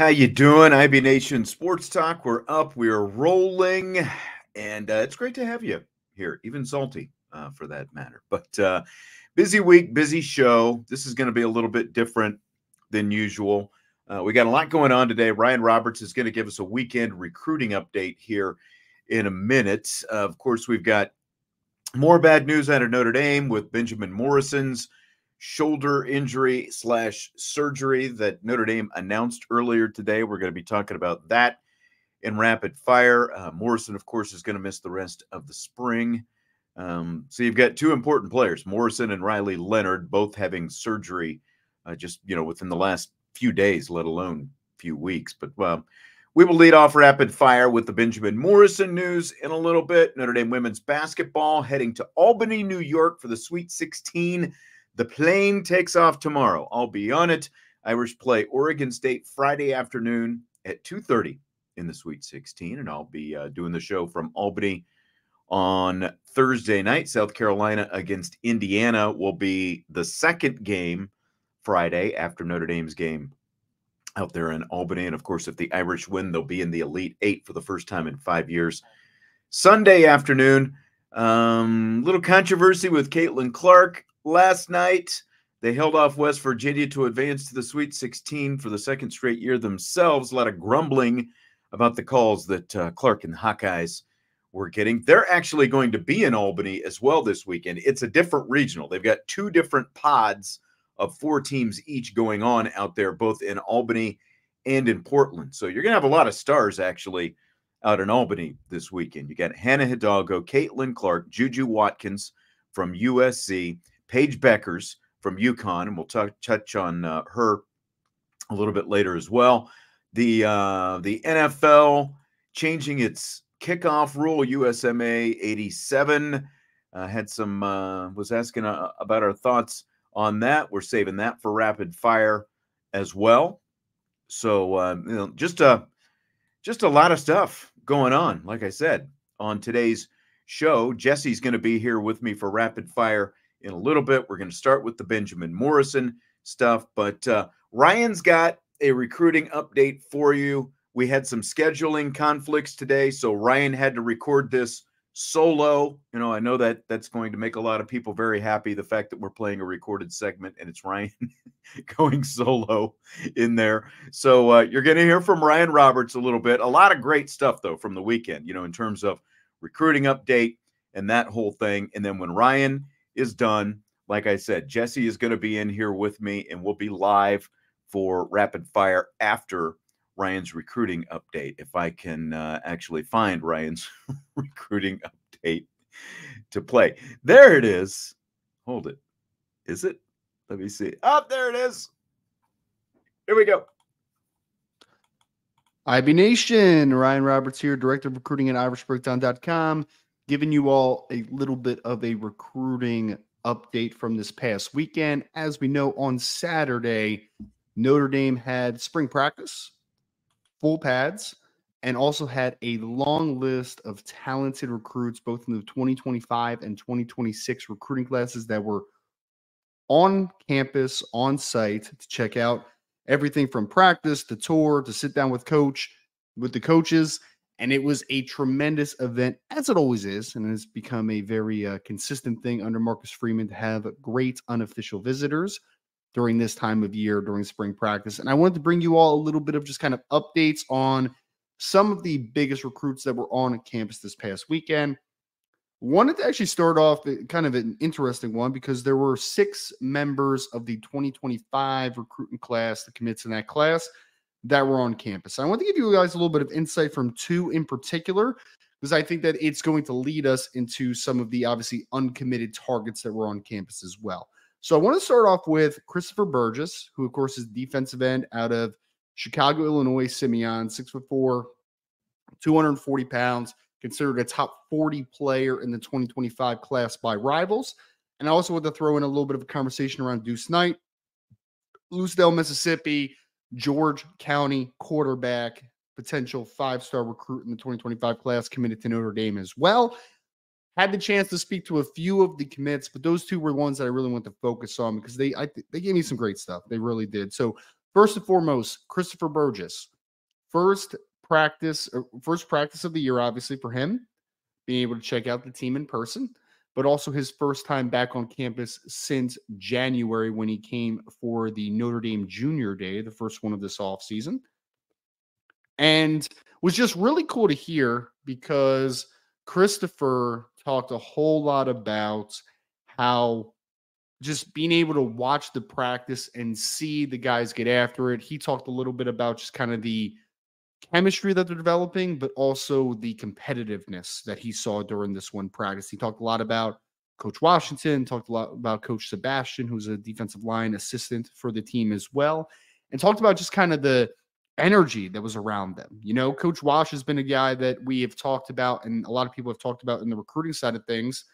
How you doing, IB Nation Sports Talk? We're up, we are rolling, and uh, it's great to have you here, even salty uh, for that matter. But uh, busy week, busy show. This is going to be a little bit different than usual. Uh, we got a lot going on today. Ryan Roberts is going to give us a weekend recruiting update here in a minute. of course, we've got more bad news out of Notre Dame with Benjamin Morrison's shoulder injury slash surgery that Notre Dame announced earlier today. We're going to be talking about that in rapid fire. Uh, Morrison, of course, is going to miss the rest of the spring. Um, so you've got two important players, Morrison and Riley Leonard, both having surgery uh, just you know within the last few days, let alone few weeks. But well, we will lead off rapid fire with the Benjamin Morrison news in a little bit. Notre Dame women's basketball heading to Albany, New York for the Sweet 16 the plane takes off tomorrow. I'll be on it. Irish play Oregon State Friday afternoon at 2:30 in the Sweet 16, and I'll be uh, doing the show from Albany on Thursday night. South Carolina against Indiana will be the second game Friday after Notre Dame's game out there in Albany. And of course, if the Irish win, they'll be in the Elite Eight for the first time in five years. Sunday afternoon, um, little controversy with Caitlin Clark last night. They held off West Virginia to advance to the Sweet 16 for the second straight year themselves. A lot of grumbling about the calls that uh, Clark and the Hawkeyes were getting. They're actually going to be in Albany as well this weekend. It's a different regional. They've got two different pods of four teams each going on out there, both in Albany and in Portland. So you're going to have a lot of stars actually out in Albany this weekend. You got Hannah Hidalgo, Caitlin Clark, Juju Watkins from USC, Paige Bueckers from UConn, and we'll t- touch on uh, her a little bit later as well. The uh, the NFL changing its kickoff rule, USMA 87. Uh, had some uh, was asking uh, about our thoughts on that. We're saving that for rapid fire as well. So uh, you know, just a just a lot of stuff going on. Like I said on today's show, Jesse's going to be here with me for rapid fire in a little bit. We're going to start with the Benjamin Morrison stuff, but uh, Ryan's got a recruiting update for you. We had some scheduling conflicts today, so Ryan had to record this solo. You know, I know that that's going to make a lot of people very happy. The fact that we're playing a recorded segment and it's Ryan going solo in there. So uh, you're going to hear from Ryan Roberts a little bit. A lot of great stuff though from the weekend. You know, in terms of recruiting update and that whole thing. And then when Ryan is done. Like I said, Jesse is going to be in here with me and we'll be live for rapid fire after Ryan's recruiting update. If I can uh, actually find Ryan's recruiting update to play. There it is. Hold it. Is it? Let me see. Oh, there it is. Here we go. IB Nation, Ryan Roberts here, Director of Recruiting at IrishBreakdown.com giving you all a little bit of a recruiting update from this past weekend. As we know, on Saturday, Notre Dame had spring practice, full pads, and also had a long list of talented recruits, both in the 2025 and 2026 recruiting classes that were on campus, on site to check out everything from practice to tour to sit down with coach, with the coaches and it was a tremendous event, as it always is, and has become a very uh, consistent thing under Marcus Freeman to have great unofficial visitors during this time of year during spring practice. And I wanted to bring you all a little bit of just kind of updates on some of the biggest recruits that were on campus this past weekend. Wanted to actually start off kind of an interesting one because there were six members of the 2025 recruiting class, the commits in that class that were on campus. I want to give you guys a little bit of insight from two in particular, because I think that it's going to lead us into some of the obviously uncommitted targets that were on campus as well. So I want to start off with Christopher Burgess, who of course is defensive end out of Chicago, Illinois, Simeon, six foot four, 240 pounds, considered a top 40 player in the 2025 class by rivals. And I also want to throw in a little bit of a conversation around Deuce Knight, Lucedale, Mississippi, George County quarterback, potential five star recruit in the 2025 class, committed to Notre Dame as well. Had the chance to speak to a few of the commits, but those two were ones that I really want to focus on because they I, they gave me some great stuff. They really did. So First and foremost, Christopher Burgess. First practice, uh, first practice of the year, obviously for him, being able to check out the team in person, but also his first time back on campus since January when he came for the Notre Dame Junior Day, the first one of this off season, and was just really cool to hear because Christopher talked a whole lot about how just being able to watch the practice and see the guys get after it. He talked a little bit about just kind of the chemistry that they're developing, but also the competitiveness that he saw during this one practice. He talked a lot about Coach Washington, talked a lot about Coach Sebastian, who's a defensive line assistant for the team as well, and talked about just kind of the energy that was around them. You know, Coach Wash has been a guy that we have talked about, and a lot of people have talked about in the recruiting side of things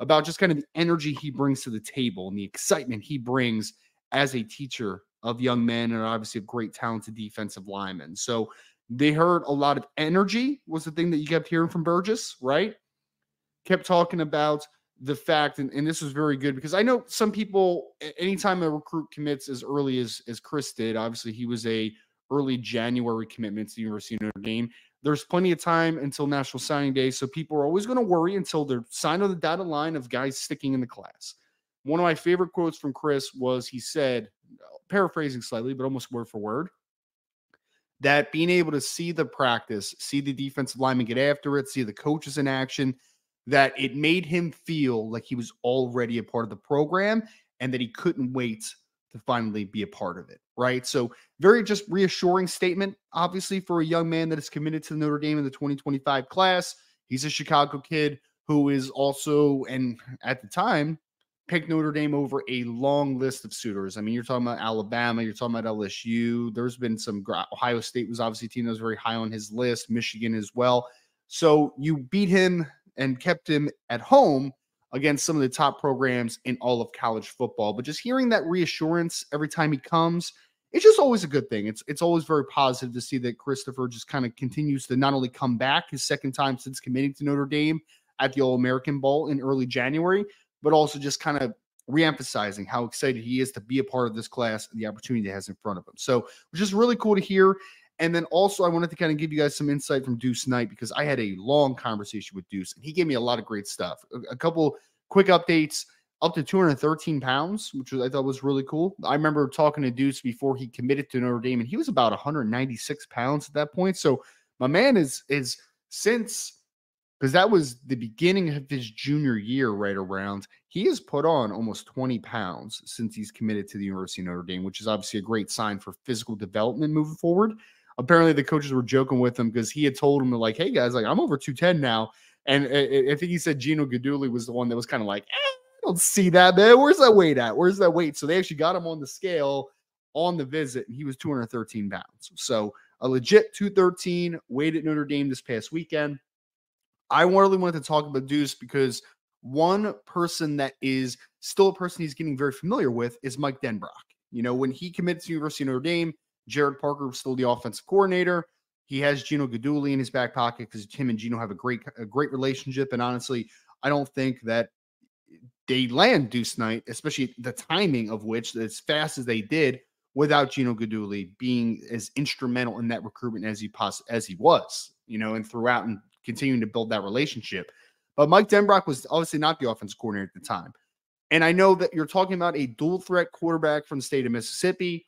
about just kind of the energy he brings to the table and the excitement he brings as a teacher of young men and obviously a great talented defensive lineman. So they heard a lot of energy was the thing that you kept hearing from Burgess, right? Kept talking about the fact, and, and this was very good because I know some people, anytime a recruit commits as early as as Chris did, obviously he was a early January commitment to the University of Notre Dame. There's plenty of time until National Signing Day, so people are always going to worry until they're signed on the dotted line of guys sticking in the class. One of my favorite quotes from Chris was he said, paraphrasing slightly, but almost word for word, that being able to see the practice, see the defensive lineman get after it, see the coaches in action, that it made him feel like he was already a part of the program and that he couldn't wait to finally be a part of it. Right. So, very just reassuring statement, obviously, for a young man that is committed to the Notre Dame in the 2025 class. He's a Chicago kid who is also, and at the time, picked Notre Dame over a long list of suitors. I mean, you're talking about Alabama, you're talking about LSU. There's been some Ohio State was obviously a team that was very high on his list, Michigan as well. So you beat him and kept him at home against some of the top programs in all of college football. But just hearing that reassurance every time he comes, it's just always a good thing. It's it's always very positive to see that Christopher just kind of continues to not only come back his second time since committing to Notre Dame at the All American Bowl in early January, but also just kind of reemphasizing how excited he is to be a part of this class and the opportunity he has in front of him. So, which is really cool to hear. And then also, I wanted to kind of give you guys some insight from Deuce Knight because I had a long conversation with Deuce and he gave me a lot of great stuff. A, a couple quick updates up to 213 pounds, which I thought was really cool. I remember talking to Deuce before he committed to Notre Dame, and he was about 196 pounds at that point. So my man is is since because that was the beginning of his junior year, right around. He has put on almost 20 pounds since he's committed to the University of Notre Dame, which is obviously a great sign for physical development moving forward. Apparently, the coaches were joking with him because he had told him, like, hey guys, like, I'm over 210 now. And I, I think he said Gino Guidugli was the one that was kind of like, eh, I don't see that, man. Where's that weight at? Where's that weight? So they actually got him on the scale on the visit, and he was 213 pounds. So a legit 213 weight at Notre Dame this past weekend. I really wanted to talk about Deuce because one person that is still a person he's getting very familiar with is Mike Denbrock. You know, when he committed to University of Notre Dame, Gerad Parker was still the offensive coordinator. He has Gino Guidugli in his back pocket because Tim and Gino have a great, a great relationship. And honestly, I don't think that they land Deuce Knight, especially the timing of which as fast as they did, without Gino Guidugli being as instrumental in that recruitment as he poss- as he was, you know, and throughout and continuing to build that relationship. But Mike Denbrock was obviously not the offense coordinator at the time. And I know that you're talking about a dual threat quarterback from the state of Mississippi.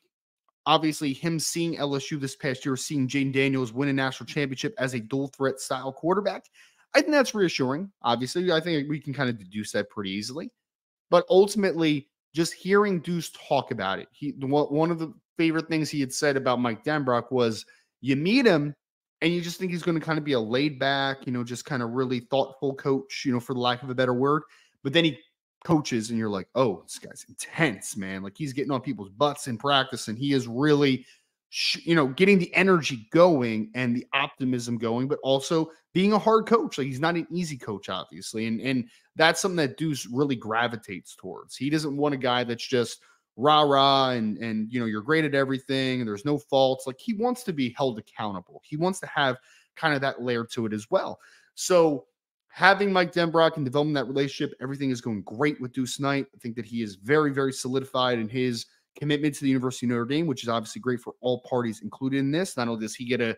Obviously, him seeing LSU this past year, seeing Jayden Daniels win a national championship as a dual threat style quarterback, I think that's reassuring. Obviously, I think we can kind of deduce that pretty easily. But ultimately, just hearing Deuce talk about it, he one of the favorite things he had said about Mike Denbrock was you meet him and you just think he's going to kind of be a laid back, you know, just kind of really thoughtful coach, you know, for the lack of a better word. But then he coaches and you're like, oh, this guy's intense, man. Like he's getting on people's butts in practice and he is really, you know, getting the energy going and the optimism going, but also being a hard coach. Like he's not an easy coach, obviously. And, and that's something that Deuce really gravitates towards. He doesn't want a guy that's just, rah rah and and you know you're great at everything and there's no faults like he wants to be held accountable. He wants to have kind of that layer to it as well. So having mike denbrock and developing that relationship everything is going great with deuce knight. I think that he is very very solidified in his commitment to the University of Notre Dame, which is obviously great for all parties included in this. Not only does he get a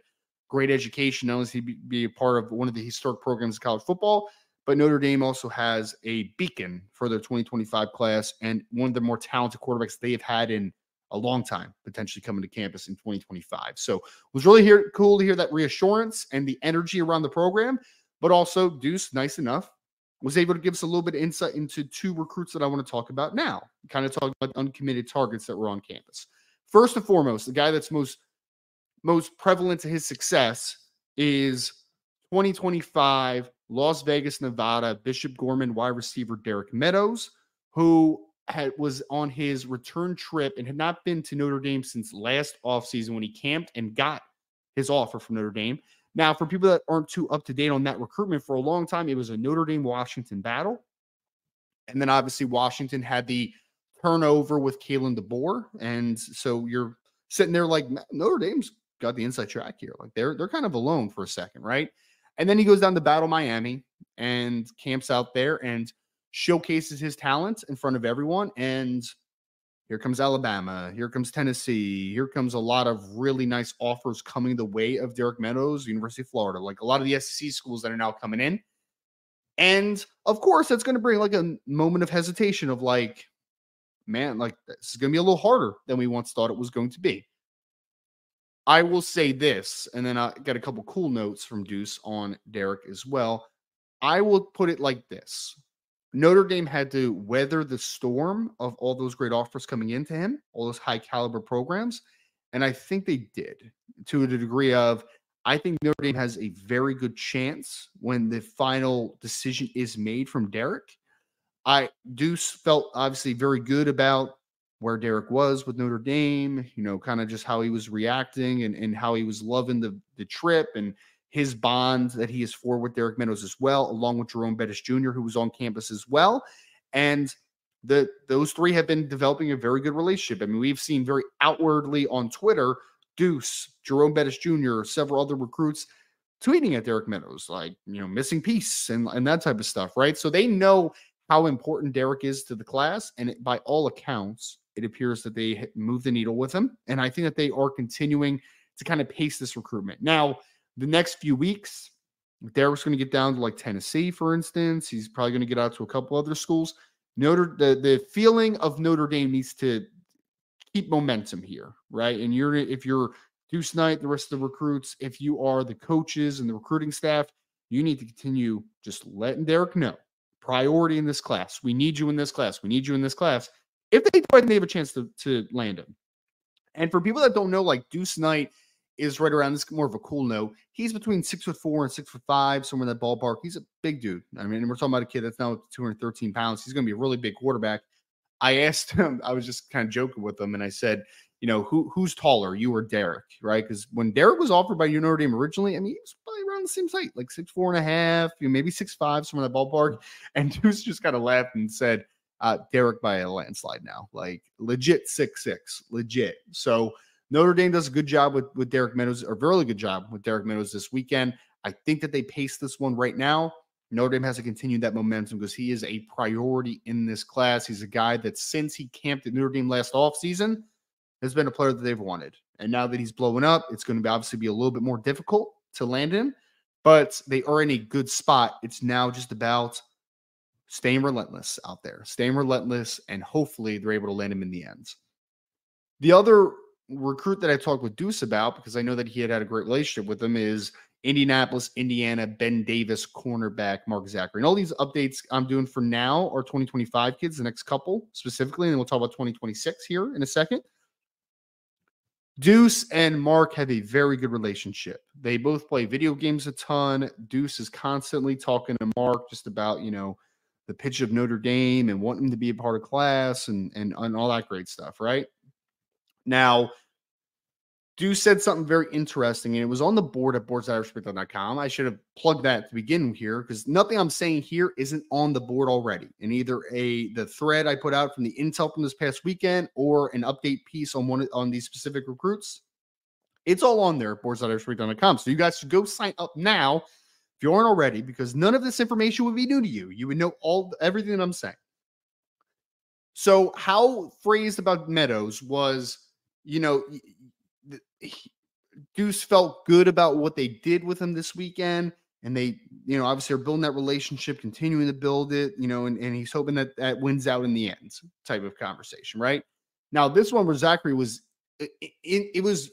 great education, not only does he be, be a part of one of the historic programs of college football, but Notre Dame also has a beacon for their 2025 class and one of the more talented quarterbacks they have had in a long time, potentially coming to campus in 2025. So it was really here cool to hear that reassurance and the energy around the program, but also Deuce, nice enough, was able to give us a little bit of insight into two recruits that I want to talk about now. Kind of talk about uncommitted targets that were on campus. First and foremost, the guy that's most most prevalent to his success is 2025 Las Vegas, Nevada, Bishop Gorman wide receiver Derek Meadows, who had was on his return trip and had not been to Notre Dame since last offseason when he camped and got his offer from Notre Dame. Now, for people that aren't too up to date on that recruitment, for a long time, it was a Notre Dame Washington battle. And then obviously, Washington had the turnover with Kalen DeBoer. And so you're sitting there like Notre Dame's got the inside track here. Like they're they're kind of alone for a second, right? And then he goes down to Battle Miami and camps out there and showcases his talent in front of everyone. And here comes Alabama. Here comes Tennessee. Here comes a lot of really nice offers coming the way of Derek Meadows, University of Florida, like a lot of the SEC schools that are now coming in. And of course, that's going to bring like a moment of hesitation of like, man, like this is going to be a little harder than we once thought it was going to be. I will say this, and then I got a couple cool notes from Deuce on Derek as well. I will put it like this Notre Dame had to weather the storm of all those great offers coming into him, all those high caliber programs. And I think they did to a degree of, I think Notre Dame has a very good chance when the final decision is made from Derek. I Deuce felt obviously very good about where Derek was with Notre Dame, you know, kind of just how he was reacting and, and how he was loving the, the trip and his bond that he is for with Derek Meadows as well, along with Jerome Bettis Jr., who was on campus as well. And the those three have been developing a very good relationship. I mean, we've seen very outwardly on Twitter, Deuce, Jerome Bettis Jr., several other recruits tweeting at Derek Meadows, like, you know, missing piece and, and that type of stuff, right? So they know how important Derek is to the class. And it, by all accounts, it appears that they move the needle with him. And I think that they are continuing to kind of pace this recruitment. Now, the next few weeks, Derek's going to get down to like Tennessee, for instance. He's probably going to get out to a couple other schools. Notre the the feeling of Notre Dame needs to keep momentum here, right? And you're if you're Deuce Knight, the rest of the recruits, if you are the coaches and the recruiting staff, you need to continue just letting Derek know priority in this class. We need you in this class. We need you in this class. If they do, I think they have a chance to, to land him. And for people that don't know, like Deuce Knight is right around this more of a cool note. He's between six foot four and six foot five, somewhere in that ballpark. He's a big dude. I mean, we're talking about a kid that's now 213 pounds. He's going to be a really big quarterback. I asked him, I was just kind of joking with him, and I said, you know, who who's taller, you or Derek, right? Because when Derek was offered by Notre Dame originally, I mean, he was probably around the same height, like six four and a half, you know, maybe six five, somewhere in that ballpark. Mm. And Deuce just kind of laughed and said, uh, Derek by a landslide now, like legit six six, legit. So Notre Dame does a good job with, with Derek Meadows, or really good job with Derek Meadows this weekend. I think that they pace this one right now. Notre Dame has to continue that momentum because he is a priority in this class. He's a guy that since he camped at Notre Dame last offseason has been a player that they've wanted. And now that he's blowing up, it's going to be obviously be a little bit more difficult to land him, but they are in a good spot. It's now just about staying relentless out there, staying relentless, and hopefully they're able to land him in the end. The other recruit that I talked with Deuce about because I know that he had had a great relationship with him is Indianapolis, Indiana, Ben Davis, cornerback Mark Zackery. And all these updates I'm doing for now are 2025 kids, the next couple specifically, and we'll talk about 2026 here in a second. Deuce and Mark have a very good relationship. They both play video games a ton. Deuce is constantly talking to Mark just about, you know, the pitch of Notre Dame and wanting to be a part of class and, and, and all that great stuff, right? Now, Deuce said something very interesting, and it was on the board at boards.irishspectrum.com. I should have plugged that to begin here because nothing I'm saying here isn't on the board already. In either a the thread I put out from the intel from this past weekend or an update piece on one on these specific recruits. It's all on there at boards.irishspectrum.com. So you guys should go sign up now if you aren't already, because none of this information would be new to you. You would know all everything that I'm saying. So, how phrased about Meadows was, you know, Deuce felt good about what they did with him this weekend. And they, you know, obviously are building that relationship, continuing to build it, you know, and, and he's hoping that that wins out in the end type of conversation, right? Now, this one where Zackery was, it, it, it was,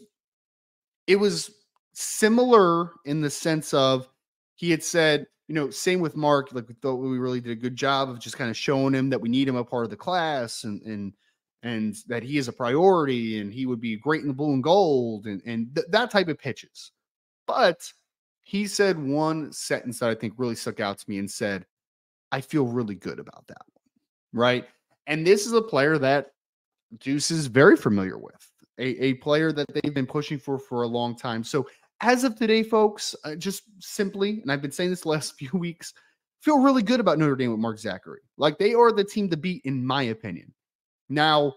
it was similar in the sense of he had said, you know, same with Mark. Like we thought we really did a good job of just kind of showing him that we need him a part of the class and and and that he is a priority and he would be great in the blue and gold and and th- that type of pitches. But he said one sentence that I think really stuck out to me and said, "I feel really good about that one." Right? And this is a player that Deuce is very familiar with. A, a player that they've been pushing for for a long time. So as of today, folks, uh, just simply, and I've been saying this the last few weeks, feel really good about Notre Dame with Mark Zackery. Like they are the team to beat, in my opinion. Now,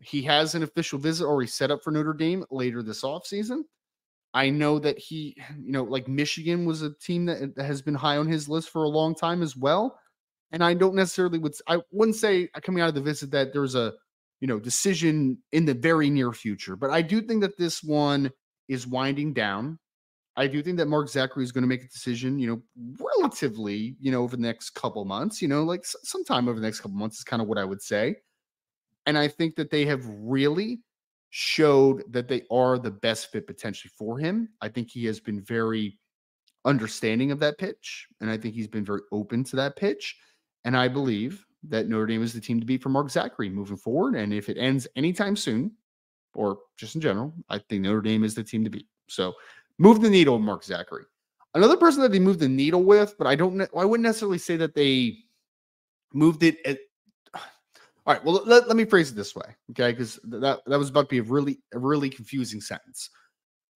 he has an official visit already set up for Notre Dame later this offseason. I know that he, you know, like Michigan was a team that has been high on his list for a long time as well. And I don't necessarily would I wouldn't say uh, coming out of the visit that there's a you know decision in the very near future, but I do think that this one is winding down. I do think that Mark Zackery is going to make a decision, you know, relatively, you know, over the next couple months, you know, like sometime over the next couple months is kind of what I would say. And I think that they have really showed that they are the best fit potentially for him. I think he has been very understanding of that pitch, and I think he's been very open to that pitch. And I believe that Notre Dame is the team to beat for Mark Zackery moving forward. And if it ends anytime soon, or just in general, I think Notre Dame is the team to beat. So move the needle, Mark Zackery. Another person that they moved the needle with, but I don't, know. I wouldn't necessarily say that they moved it at. All right, well, let, let me phrase it this way, okay? Because that, that was about to be a really, a really confusing sentence.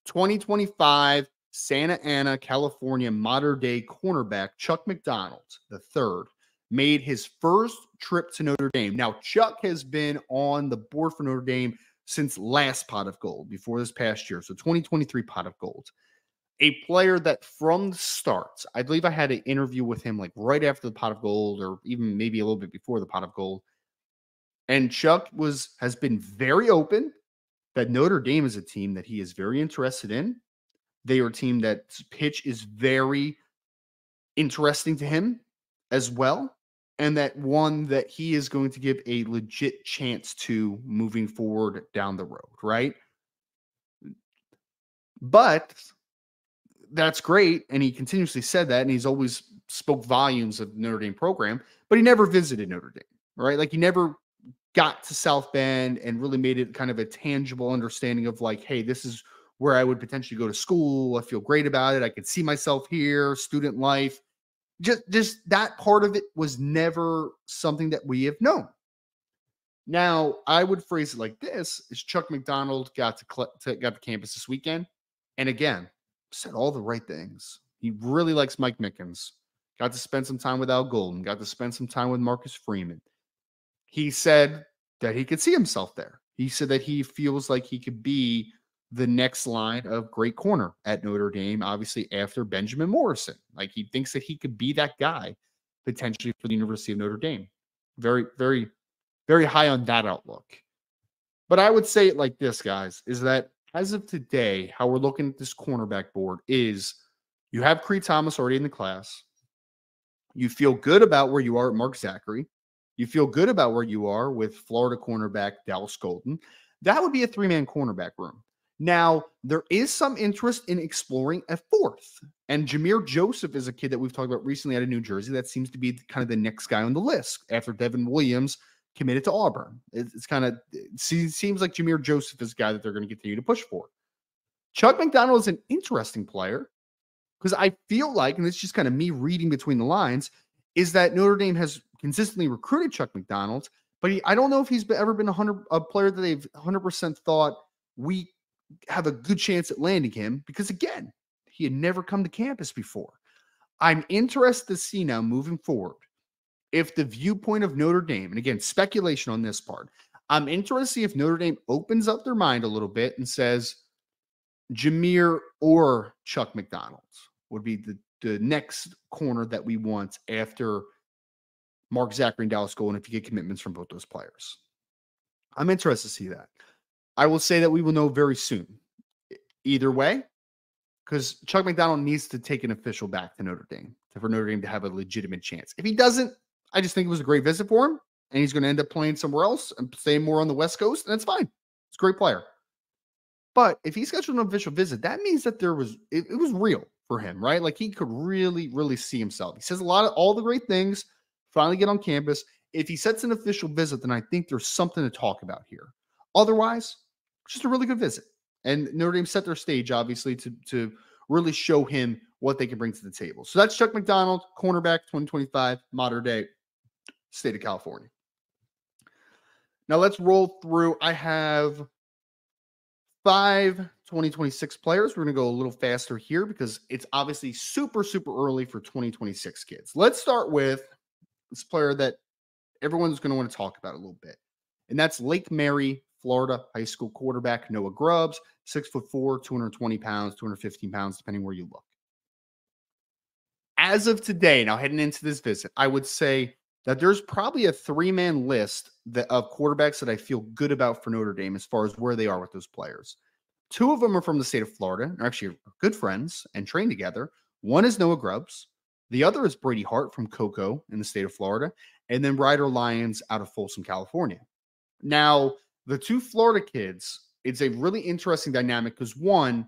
2025 Santa Ana, California, Mater Dei cornerback Chuck McDonald, the third, made his first trip to Notre Dame. Now, Chuck has been on the board for Notre Dame since last pot of gold before this past year. So 2023 pot of gold. A player that from the start, I believe I had an interview with him like right after the pot of gold, or even maybe a little bit before the pot of gold. And Chuck was has been very open that Notre Dame is a team that he is very interested in. They are a team that pitch is very interesting to him as well and that one that he is going to give a legit chance to moving forward down the road, right? But that's great. And he continuously said that, and he's always spoke volumes of Notre Dame program, but he never visited Notre Dame, right? Like he never got to South Bend and really made it kind of a tangible understanding of like, hey, this is where I would potentially go to school. I feel great about it. I could see myself here, student life just just that part of it was never something that we have known. Now, I would phrase it like this: is Chuck McDonald got to, to got to campus this weekend, and again said all the right things. He really likes Mike Mickens. Got to spend some time with Al Golden. Got to spend some time with Marcus Freeman. He said that he could see himself there. He said that he feels like he could be the next line of great corner at Notre Dame, obviously after Benjamin Morrison. Like he thinks that he could be that guy potentially for the University of Notre Dame. Very, very, very high on that outlook. But I would say it like this, guys, is that as of today, how we're looking at this cornerback board is you have Cree Thomas already in the class. You feel good about where you are at Mark Zackery. You feel good about where you are with Florida cornerback Dallas Golden. That would be a three man cornerback room. Now, there is some interest in exploring a fourth. And Jameer Joseph is a kid that we've talked about recently out of New Jersey that seems to be kind of the next guy on the list after Devin Williams committed to Auburn. It's kind of it seems like Jameer Joseph is a guy that they're going to continue to push for. Chuck McDonald is an interesting player because I feel like, and it's just kind of me reading between the lines, is that Notre Dame has consistently recruited Chuck McDonald, but he, I don't know if he's ever been a hundred a player that they've hundred percent thought we have a good chance at landing him because, again, he had never come to campus before. I'm interested to see now moving forward if the viewpoint of Notre Dame, and again, speculation on this part, I'm interested to see if Notre Dame opens up their mind a little bit and says Jameer or Chuck McDonald would be the, the next corner that we want after Mark Zackery and Dallas Golden if you get commitments from both those players. I'm interested to see that. I will say that we will know very soon. Either way, because Chuck McDonald needs to take an official back to Notre Dame for Notre Dame to have a legitimate chance. If he doesn't, I just think it was a great visit for him, and he's going to end up playing somewhere else and staying more on the West Coast, and that's fine. It's a great player. But if he scheduled an official visit, that means that there was it, it was real for him, right? Like he could really, really see himself. He says a lot of all the great things. Finally, get on campus. If he sets an official visit, then I think there's something to talk about here. Otherwise, just a really good visit. And Notre Dame set their stage, obviously, to to really show him what they can bring to the table. So that's Chuck McDonald, cornerback 2025, Mater Dei state of California. Now let's roll through. I have five 2026 players. We're going to go a little faster here because it's obviously super, super early for 2026 kids. Let's start with this player that everyone's going to want to talk about a little bit, and that's Lake Mary, Florida high school quarterback Noah Grubbs, six foot four, 220 pounds, 215 pounds, depending where you look. As of today, now heading into this visit, I would say that there's probably a three man list that, of quarterbacks that I feel good about for Notre Dame as far as where they are with those players. Two of them are from the state of Florida, are actually good friends and train together. One is Noah Grubbs. The other is Brady Hart from Cocoa in the state of Florida, and then Ryder Lyons out of Folsom, California. Now, the two Florida kids, it's a really interesting dynamic because one,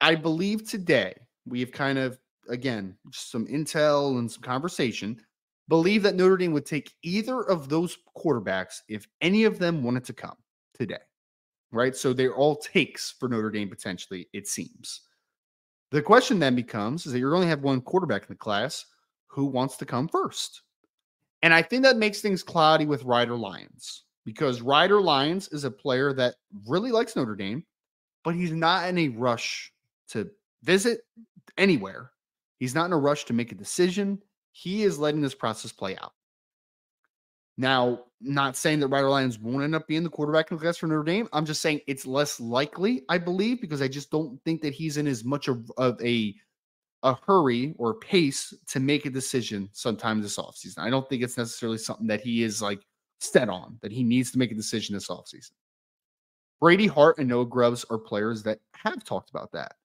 I believe today we have kind of again some intel and some conversation believe that Notre Dame would take either of those quarterbacks if any of them wanted to come today. Right? So they're all takes for Notre Dame potentially, it seems. The question then becomes is that you only have one quarterback in the class. Who wants to come first? And I think that makes things cloudy with Ryder Lyons because Ryder Lyons is a player that really likes Notre Dame, but he's not in a rush to visit anywhere. He's not in a rush to make a decision. He is letting this process play out. Now, not saying that Ryder Lyons won't end up being the quarterback in the class for Notre Dame. I'm just saying it's less likely, I believe, because I just don't think that he's in as much of, of a a hurry or pace to make a decision sometime this offseason. I don't think it's necessarily something that he is like set on, that he needs to make a decision this offseason. Brady Hart and Noah Grubbs are players that have talked about that.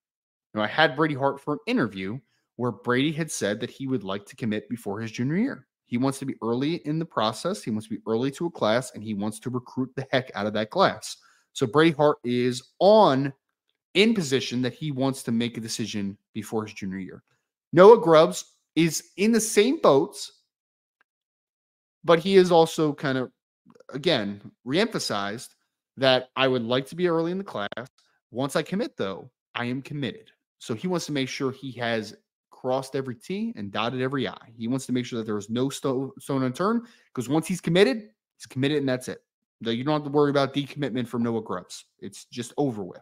Now, I had Brady Hart for an interview where Brady had said that he would like to commit before his junior year. He wants to be early in the process. He wants to be early to a class and he wants to recruit the heck out of that class. So Brady Hart is on in position that he wants to make a decision before his junior year. Noah Grubbs is in the same boats, but he is also kind of, again, reemphasized that I would like to be early in the class. Once I commit, though, I am committed. So he wants to make sure he has crossed every T and dotted every I. He wants to make sure that there is no stone, unturned because once he's committed, he's committed and that's it. You don't have to worry about decommitment from Noah Grubbs. It's just over with.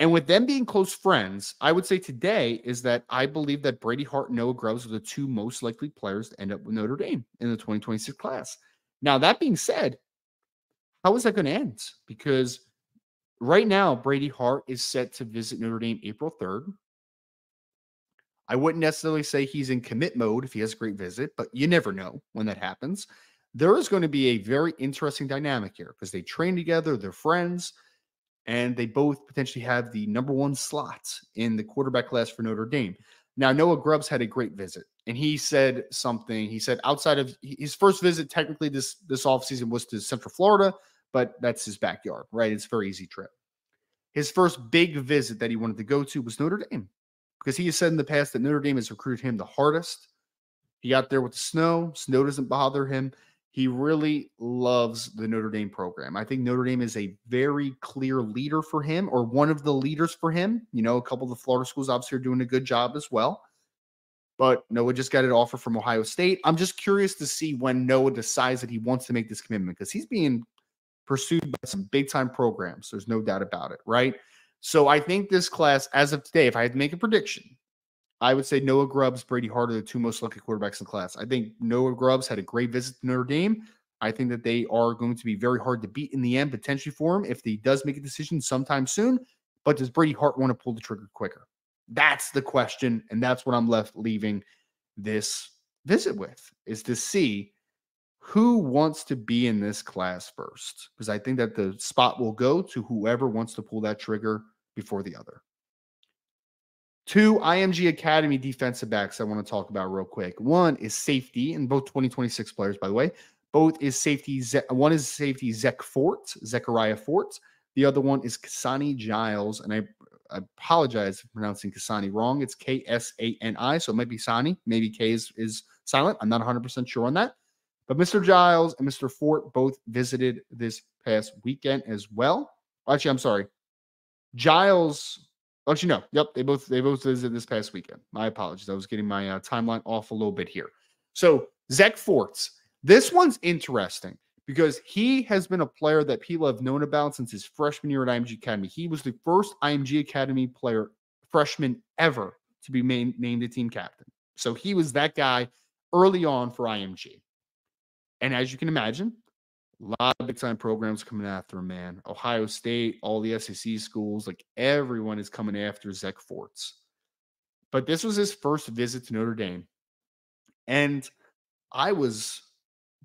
And with them being close friends, I would say today is that I believe that Brady Hart and Noah Grubbs are the two most likely players to end up with Notre Dame in the 2026 class. Now, that being said, how is that going to end? Because right now, Brady Hart is set to visit Notre Dame April 3rd. I wouldn't necessarily say he's in commit mode if he has a great visit, but you never know when that happens. There is going to be a very interesting dynamic here because they train together, they're friends, and they both potentially have the number one slots in the quarterback class for Notre Dame. Now, Noah Grubbs had a great visit, and he said something. He said outside of his first visit, technically this this offseason was to Central Florida, but that's his backyard, right? It's a very easy trip. His first big visit that he wanted to go to was Notre Dame because he has said in the past that Notre Dame has recruited him the hardest. He got there with the snow. Snow doesn't bother him. He really loves the Notre Dame program. I think Notre Dame is a very clear leader for him, or one of the leaders for him. You know, a couple of the Florida schools obviously are doing a good job as well. But Noah just got an offer from Ohio State. I'm just curious to see when Noah decides that he wants to make this commitment because he's being pursued by some big time programs. There's no doubt about it, right? So I think this class, as of today, if I had to make a prediction, I would say Noah Grubbs, Brady Hart are the two most lucky quarterbacks in class. I think Noah Grubbs had a great visit to Notre Dame. I think that they are going to be very hard to beat in the end, potentially for him if he does make a decision sometime soon. But does Brady Hart want to pull the trigger quicker? That's the question. And that's what I'm left leaving this visit with is to see who wants to be in this class first because I think that the spot will go to whoever wants to pull that trigger before the other. Two IMG Academy defensive backs I want to talk about real quick. One is safety, and both 2026 players, by the way. Both is safety. One is safety Zech Fort, Zechariah Fort. The other one is Kasani Giles, and I, I apologize for pronouncing Kasani wrong. It's K S A N I, so it might be Sani. Maybe K is, is silent. I'm not 100% sure on that. But Mr. Giles and Mr. Fort both visited this past weekend as well. Actually, I'm sorry. Giles Actually, know. Yep, they both they both visited this past weekend. My apologies. I was getting my uh, timeline off a little bit here. So Zach Forts, this one's interesting because he has been a player that people have known about since his freshman year at IMG Academy. He was the first IMG Academy player freshman ever to be main, named a team captain. So he was that guy early on for IMG. And as you can imagine, a lot of big time programs coming after him, man. Ohio State, all the SEC schools, like everyone is coming after Zach Forts. But this was his first visit to Notre Dame. And I was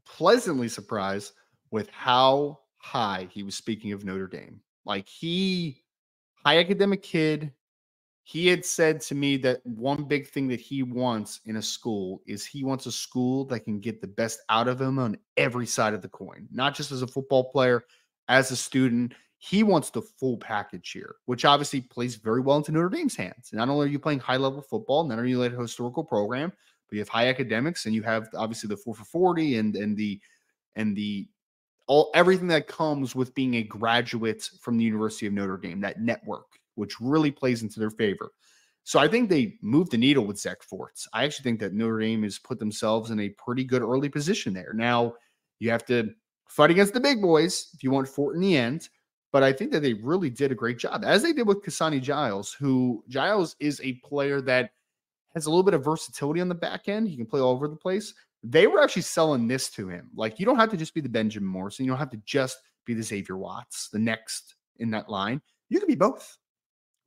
pleasantly surprised with how high he was speaking of Notre Dame. Like he, high academic kid, he had said to me that one big thing that he wants in a school is he wants a school that can get the best out of him on every side of the coin, not just as a football player, as a student. He wants the full package here, which obviously plays very well into Notre Dame's hands. Not only are you playing high level football, not only are you a historical program, but you have high academics and you have obviously the four for 40 and and the and the all everything that comes with being a graduate from the University of Notre Dame, that network which really plays into their favor. So I think they moved the needle with Zach Forts. I actually think that Notre Dame has put themselves in a pretty good early position there. Now you have to fight against the big boys if you want Fort in the end. But I think that they really did a great job, as they did with Kasani Giles, who Giles is a player that has a little bit of versatility on the back end. He can play all over the place. They were actually selling this to him. Like, you don't have to just be the Benjamin Morrison. You don't have to just be the Xavier Watts, the next in that line. You can be both.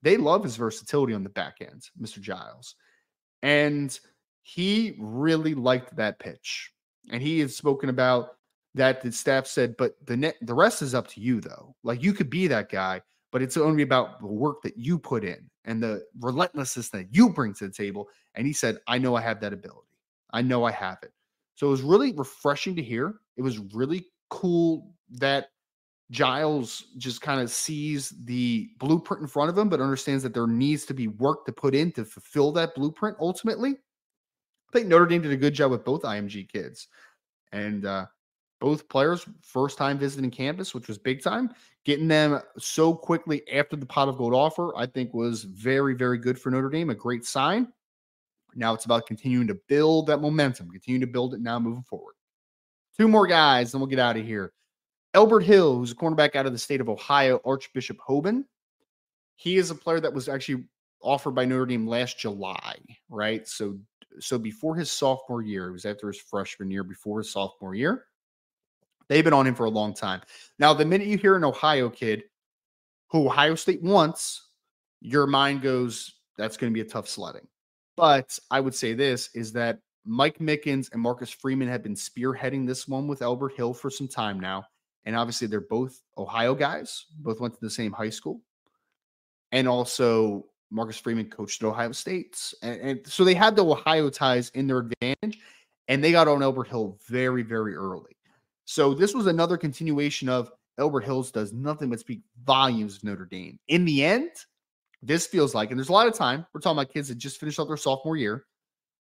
They love his versatility on the back end, Mr. Giles. And he really liked that pitch. And he has spoken about that the staff said, but the net, the rest is up to you though. Like you could be that guy, but it's only about the work that you put in and the relentlessness that you bring to the table. And he said, I know I have that ability. I know I have it. So it was really refreshing to hear. It was really cool that Giles just kind of sees the blueprint in front of him, but understands that there needs to be work to put in to fulfill that blueprint ultimately. I think Notre Dame did a good job with both IMG kids. And uh, both players, first time visiting campus, which was big time. Getting them so quickly after the pot of gold offer, I think was very, very good for Notre Dame. A great sign. Now it's about continuing to build that momentum, continue to build it now moving forward. Two more guys, then we'll get out of here. Elbert Hill, who's a cornerback out of the state of Ohio, Archbishop Hoban. He is a player that was actually offered by Notre Dame last July, right? So, so before his sophomore year, it was after his freshman year, before his sophomore year. They've been on him for a long time. Now, the minute you hear an Ohio kid who Ohio State wants, your mind goes, that's going to be a tough sledding. But I would say this is that Mike Mickens and Marcus Freeman have been spearheading this one with Albert Hill for some time now. And obviously, they're both Ohio guys, both went to the same high school. And also, Marcus Freeman coached at Ohio State. And, and so they had the Ohio ties in their advantage, and they got on Elbert Hill very, very early. So this was another continuation of Elbert Hills does nothing but speak volumes of Notre Dame. In the end, this feels like, and there's a lot of time. We're talking about kids that just finished up their sophomore year,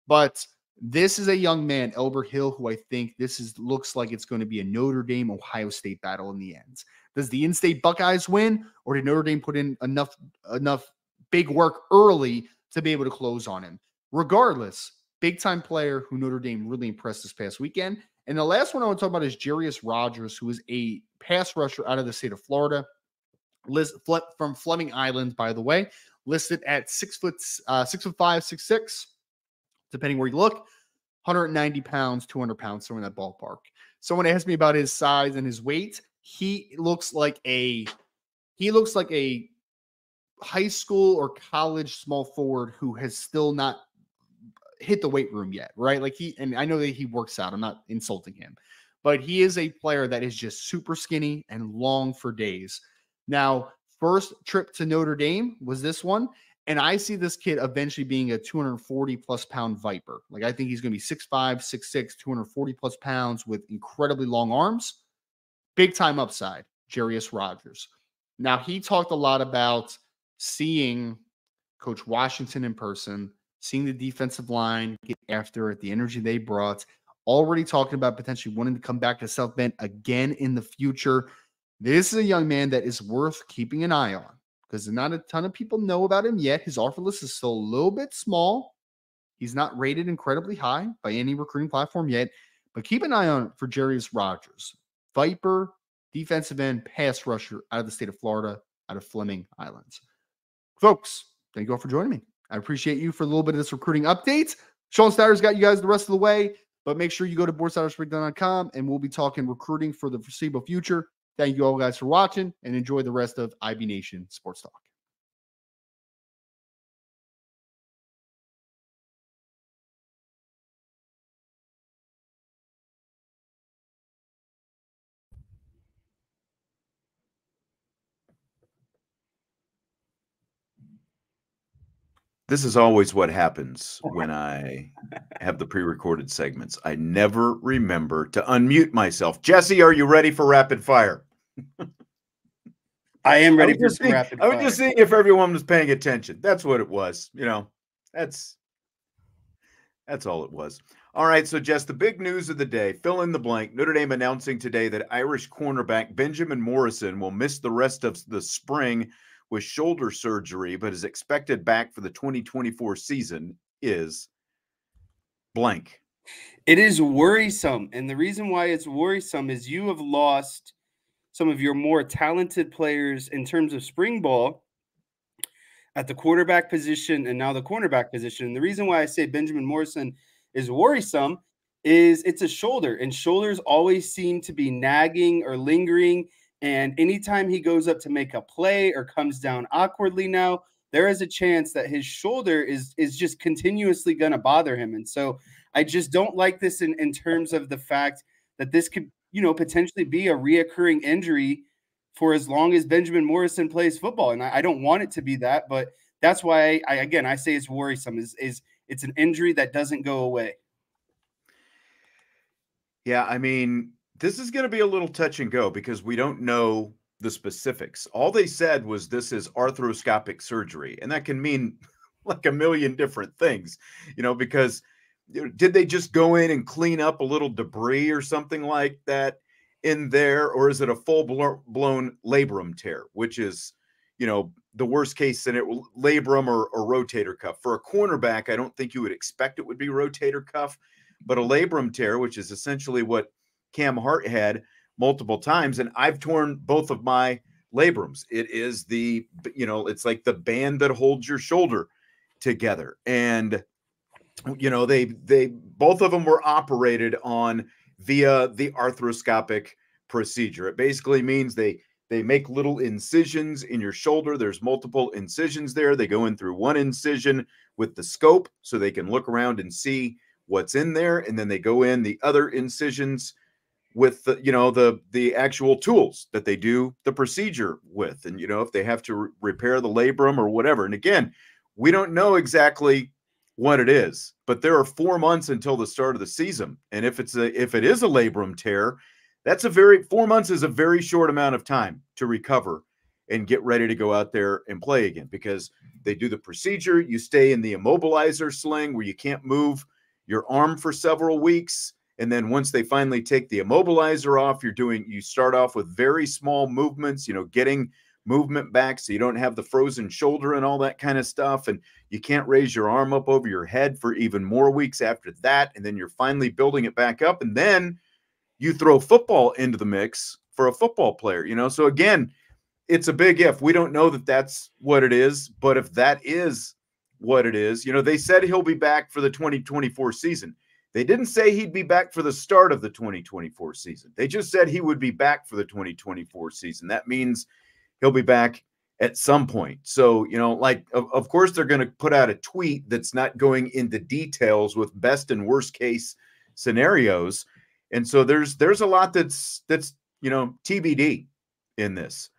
but this is a young man, Elbert Hill, who I think this is looks like it's going to be a Notre Dame Ohio State battle in the end. Does the in-state Buckeyes win, or did Notre Dame put in enough enough big work early to be able to close on him? Regardless, big time player who Notre Dame really impressed this past weekend. And the last one I want to talk about is Jarius Rogers, who is a pass rusher out of the state of Florida, list, from Fleming Island, by the way, listed at six foot uh, six foot five, six six depending where you look, 190 pounds, 200 pounds, somewhere in that ballpark. Someone asked me about his size and his weight. He looks like a he looks like a high school or college small forward who has still not hit the weight room yet, right? Like he and I know that he works out. I'm not insulting him, but he is a player that is just super skinny and long for days. Now, first trip to Notre Dame was this one. And I see this kid eventually being a 240 plus pound Viper. Like I think he's going to be 6'5, 6'6, 240 plus pounds with incredibly long arms. Big time upside, Jarius Rogers. Now, he talked a lot about seeing Coach Washington in person, seeing the defensive line get after it, the energy they brought, already talking about potentially wanting to come back to South Bend again in the future. This is a young man that is worth keeping an eye on because not a ton of people know about him yet. His offer list is still a little bit small. He's not rated incredibly high by any recruiting platform yet, but keep an eye on for Jarius Rogers, Viper, defensive end, pass rusher out of the state of Florida, out of Fleming Islands. Folks, thank you all for joining me. I appreciate you for a little bit of this recruiting update. Sean Snyder's got you guys the rest of the way, but make sure you go to boards.irishbreakdown.com and we'll be talking recruiting for the foreseeable future. Thank you all guys for watching and enjoy the rest of IB Nation Sports Talk. This is always what happens when I have the pre-recorded segments. I never remember to unmute myself. Jesse, are you ready for rapid fire? I am ready for seeing, rapid I was just seeing if everyone was paying attention. That's what it was. You know, that's that's all it was. All right, so Jess, the big news of the day, fill in the blank. Notre Dame announcing today that Irish cornerback Benjamin Morrison will miss the rest of the spring with shoulder surgery, but is expected back for the 2024 season is blank. It is worrisome. And the reason why it's worrisome is you have lost some of your more talented players in terms of spring ball at the quarterback position and now the cornerback position. And the reason why I say Benjamin Morrison is worrisome is it's a shoulder, and shoulders always seem to be nagging or lingering. And anytime he goes up to make a play or comes down awkwardly now, there is a chance that his shoulder is is just continuously going to bother him. And so I just don't like this in, in terms of the fact that this could, you know, potentially be a reoccurring injury for as long as Benjamin Morrison plays football. And I, I don't want it to be that, but that's why I, I again I say it's worrisome. Is is it's an injury that doesn't go away. Yeah, I mean, this is going to be a little touch and go because we don't know the specifics. All they said was this is arthroscopic surgery, and that can mean like a million different things, you know, because did they just go in and clean up a little debris or something like that in there, or is it a full blown labrum tear, which is, you know, the worst case scenario, labrum or, or rotator cuff? For a cornerback, I don't think you would expect it would be rotator cuff, but a labrum tear, which is essentially what Cam Hart had multiple times, and I've torn both of my labrums. It is the, you know, it's like the band that holds your shoulder together. And, you know, they, they, both of them were operated on via the arthroscopic procedure. It basically means they, they make little incisions in your shoulder. There's multiple incisions there. They go in through one incision with the scope so they can look around and see what's in there. And then they go in the other incisions with the you know the the actual tools that they do the procedure with and you know if they have to re- repair the labrum or whatever. And again we don't know exactly what it is but there are 4 months until the start of the season. And if it's a if it is a labrum tear that's a very 4 months is a very short amount of time to recover and get ready to go out there and play again because they do the procedure. You stay in the immobilizer sling where you can't move your arm for several weeks and then once they finally take the immobilizer off, you're doing, you start off with very small movements, you know, getting movement back so you don't have the frozen shoulder and all that kind of stuff. And you can't raise your arm up over your head for even more weeks after that. And then you're finally building it back up. And then you throw football into the mix for a football player, you know? So again, it's a big if. We don't know that that's what it is, but if that is what it is, you know, they said he'll be back for the 2024 season. They didn't say he'd be back for the start of the 2024 season. They just said he would be back for the 2024 season. That means he'll be back at some point. So, you know, like, of, of course, they're going to put out a tweet that's not going into details with best and worst case scenarios. And so there's there's a lot that's that's you know TBD in this.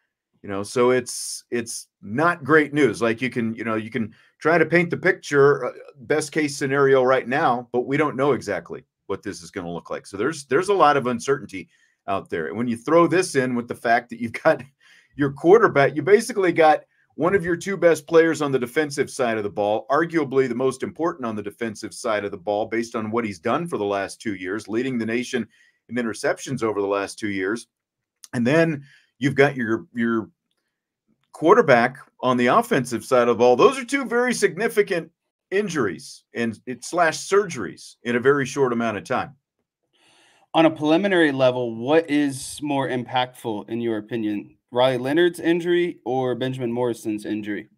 You know, so it's it's not great news. Like you can, you know, you can try to paint the picture uh, best case scenario right now, but we don't know exactly what this is going to look like. So there's there's a lot of uncertainty out there. And when you throw this in with the fact that you've got your quarterback, you basically got one of your two best players on the defensive side of the ball, arguably the most important on the defensive side of the ball, based on what he's done for the last two years, leading the nation in interceptions over the last two years. And then you've got your your quarterback on the offensive side of the ball. Those are two very significant injuries and it slash surgeries in a very short amount of time. On a preliminary level, what is more impactful in your opinion? Riley Leonard's injury or Benjamin Morrison's injury?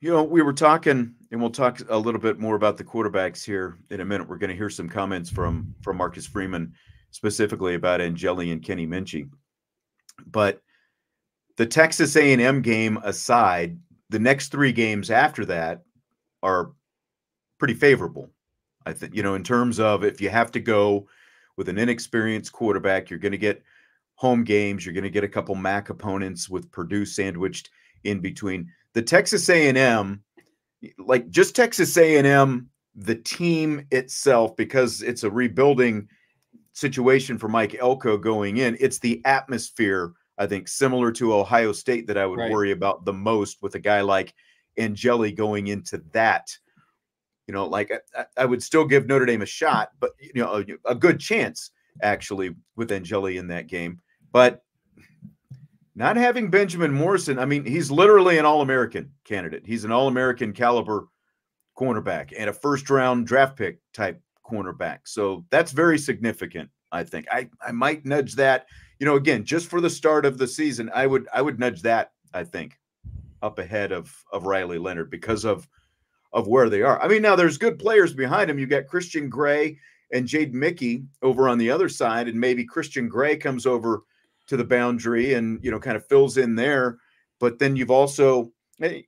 You know, we were talking, and we'll talk a little bit more about the quarterbacks here in a minute. We're going to hear some comments from from Marcus Freeman specifically about Angeli and Kenny Minchey. But the Texas A&M game aside, the next three games after that are pretty favorable. I think you know, in terms of if you have to go with an inexperienced quarterback, you're going to get home games. You're going to get a couple MAC opponents with Purdue sandwiched in between. The Texas A&M, like just Texas A&M, the team itself, because it's a rebuilding situation for Mike Elko going in. It's the atmosphere, I think, similar to Ohio State that I would right. worry about the most with a guy like Angeli going into that. You know, like I, I, would still give Notre Dame a shot, but you know, a, a good chance actually with Angeli in that game. But not having Benjamin Morrison, I mean, he's literally an All American candidate. He's an All American caliber cornerback and a first round draft pick type cornerback. So that's very significant, I think. I, I might nudge that, you know, again, just for the start of the season, I would I would nudge that, I think, up ahead of of Riley Leonard because of of where they are. I mean, now there's good players behind him. You got Christian Gray and Jaden Mickey over on the other side, and maybe Christian Gray comes over to the boundary and you know kind of fills in there. But then you've also eh,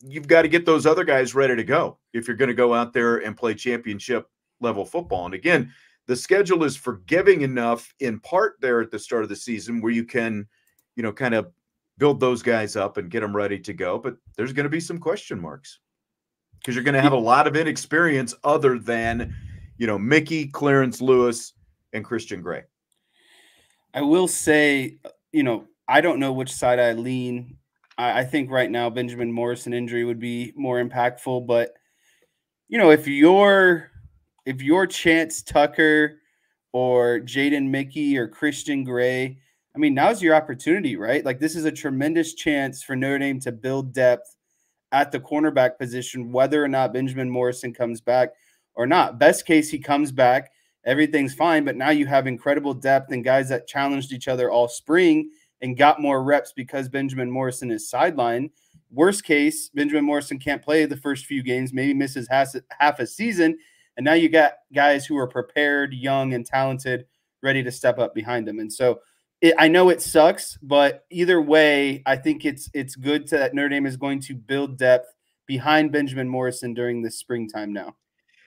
you've got to get those other guys ready to go if you're going to go out there and play championship level football. And again, the schedule is forgiving enough in part there at the start of the season where you can, you know, kind of build those guys up and get them ready to go. But there's going to be some question marks because you're going to have a lot of inexperience other than, you know, Mickey, Clarence Lewis, and Christian Gray. I will say, you know, I don't know which side I lean. I, I think right now Benjamin Morrison injury would be more impactful, but you know, if you're if you're Chance Tucker or Jaden Mickey or Christian Gray, I mean, now's your opportunity, right? Like this is a tremendous chance for Notre Dame to build depth at the cornerback position, whether or not Benjamin Morrison comes back or not. Best case, he comes back everything's fine. But now you have incredible depth and guys that challenged each other all spring and got more reps because Benjamin Morrison is sidelined. Worst case, Benjamin Morrison can't play the first few games, maybe misses half a season. And now you got guys who are prepared, young, and talented, ready to step up behind them. And so it, I know it sucks, but either way, I think it's it's good to, that Notre Dame is going to build depth behind Benjamin Morrison during this springtime now.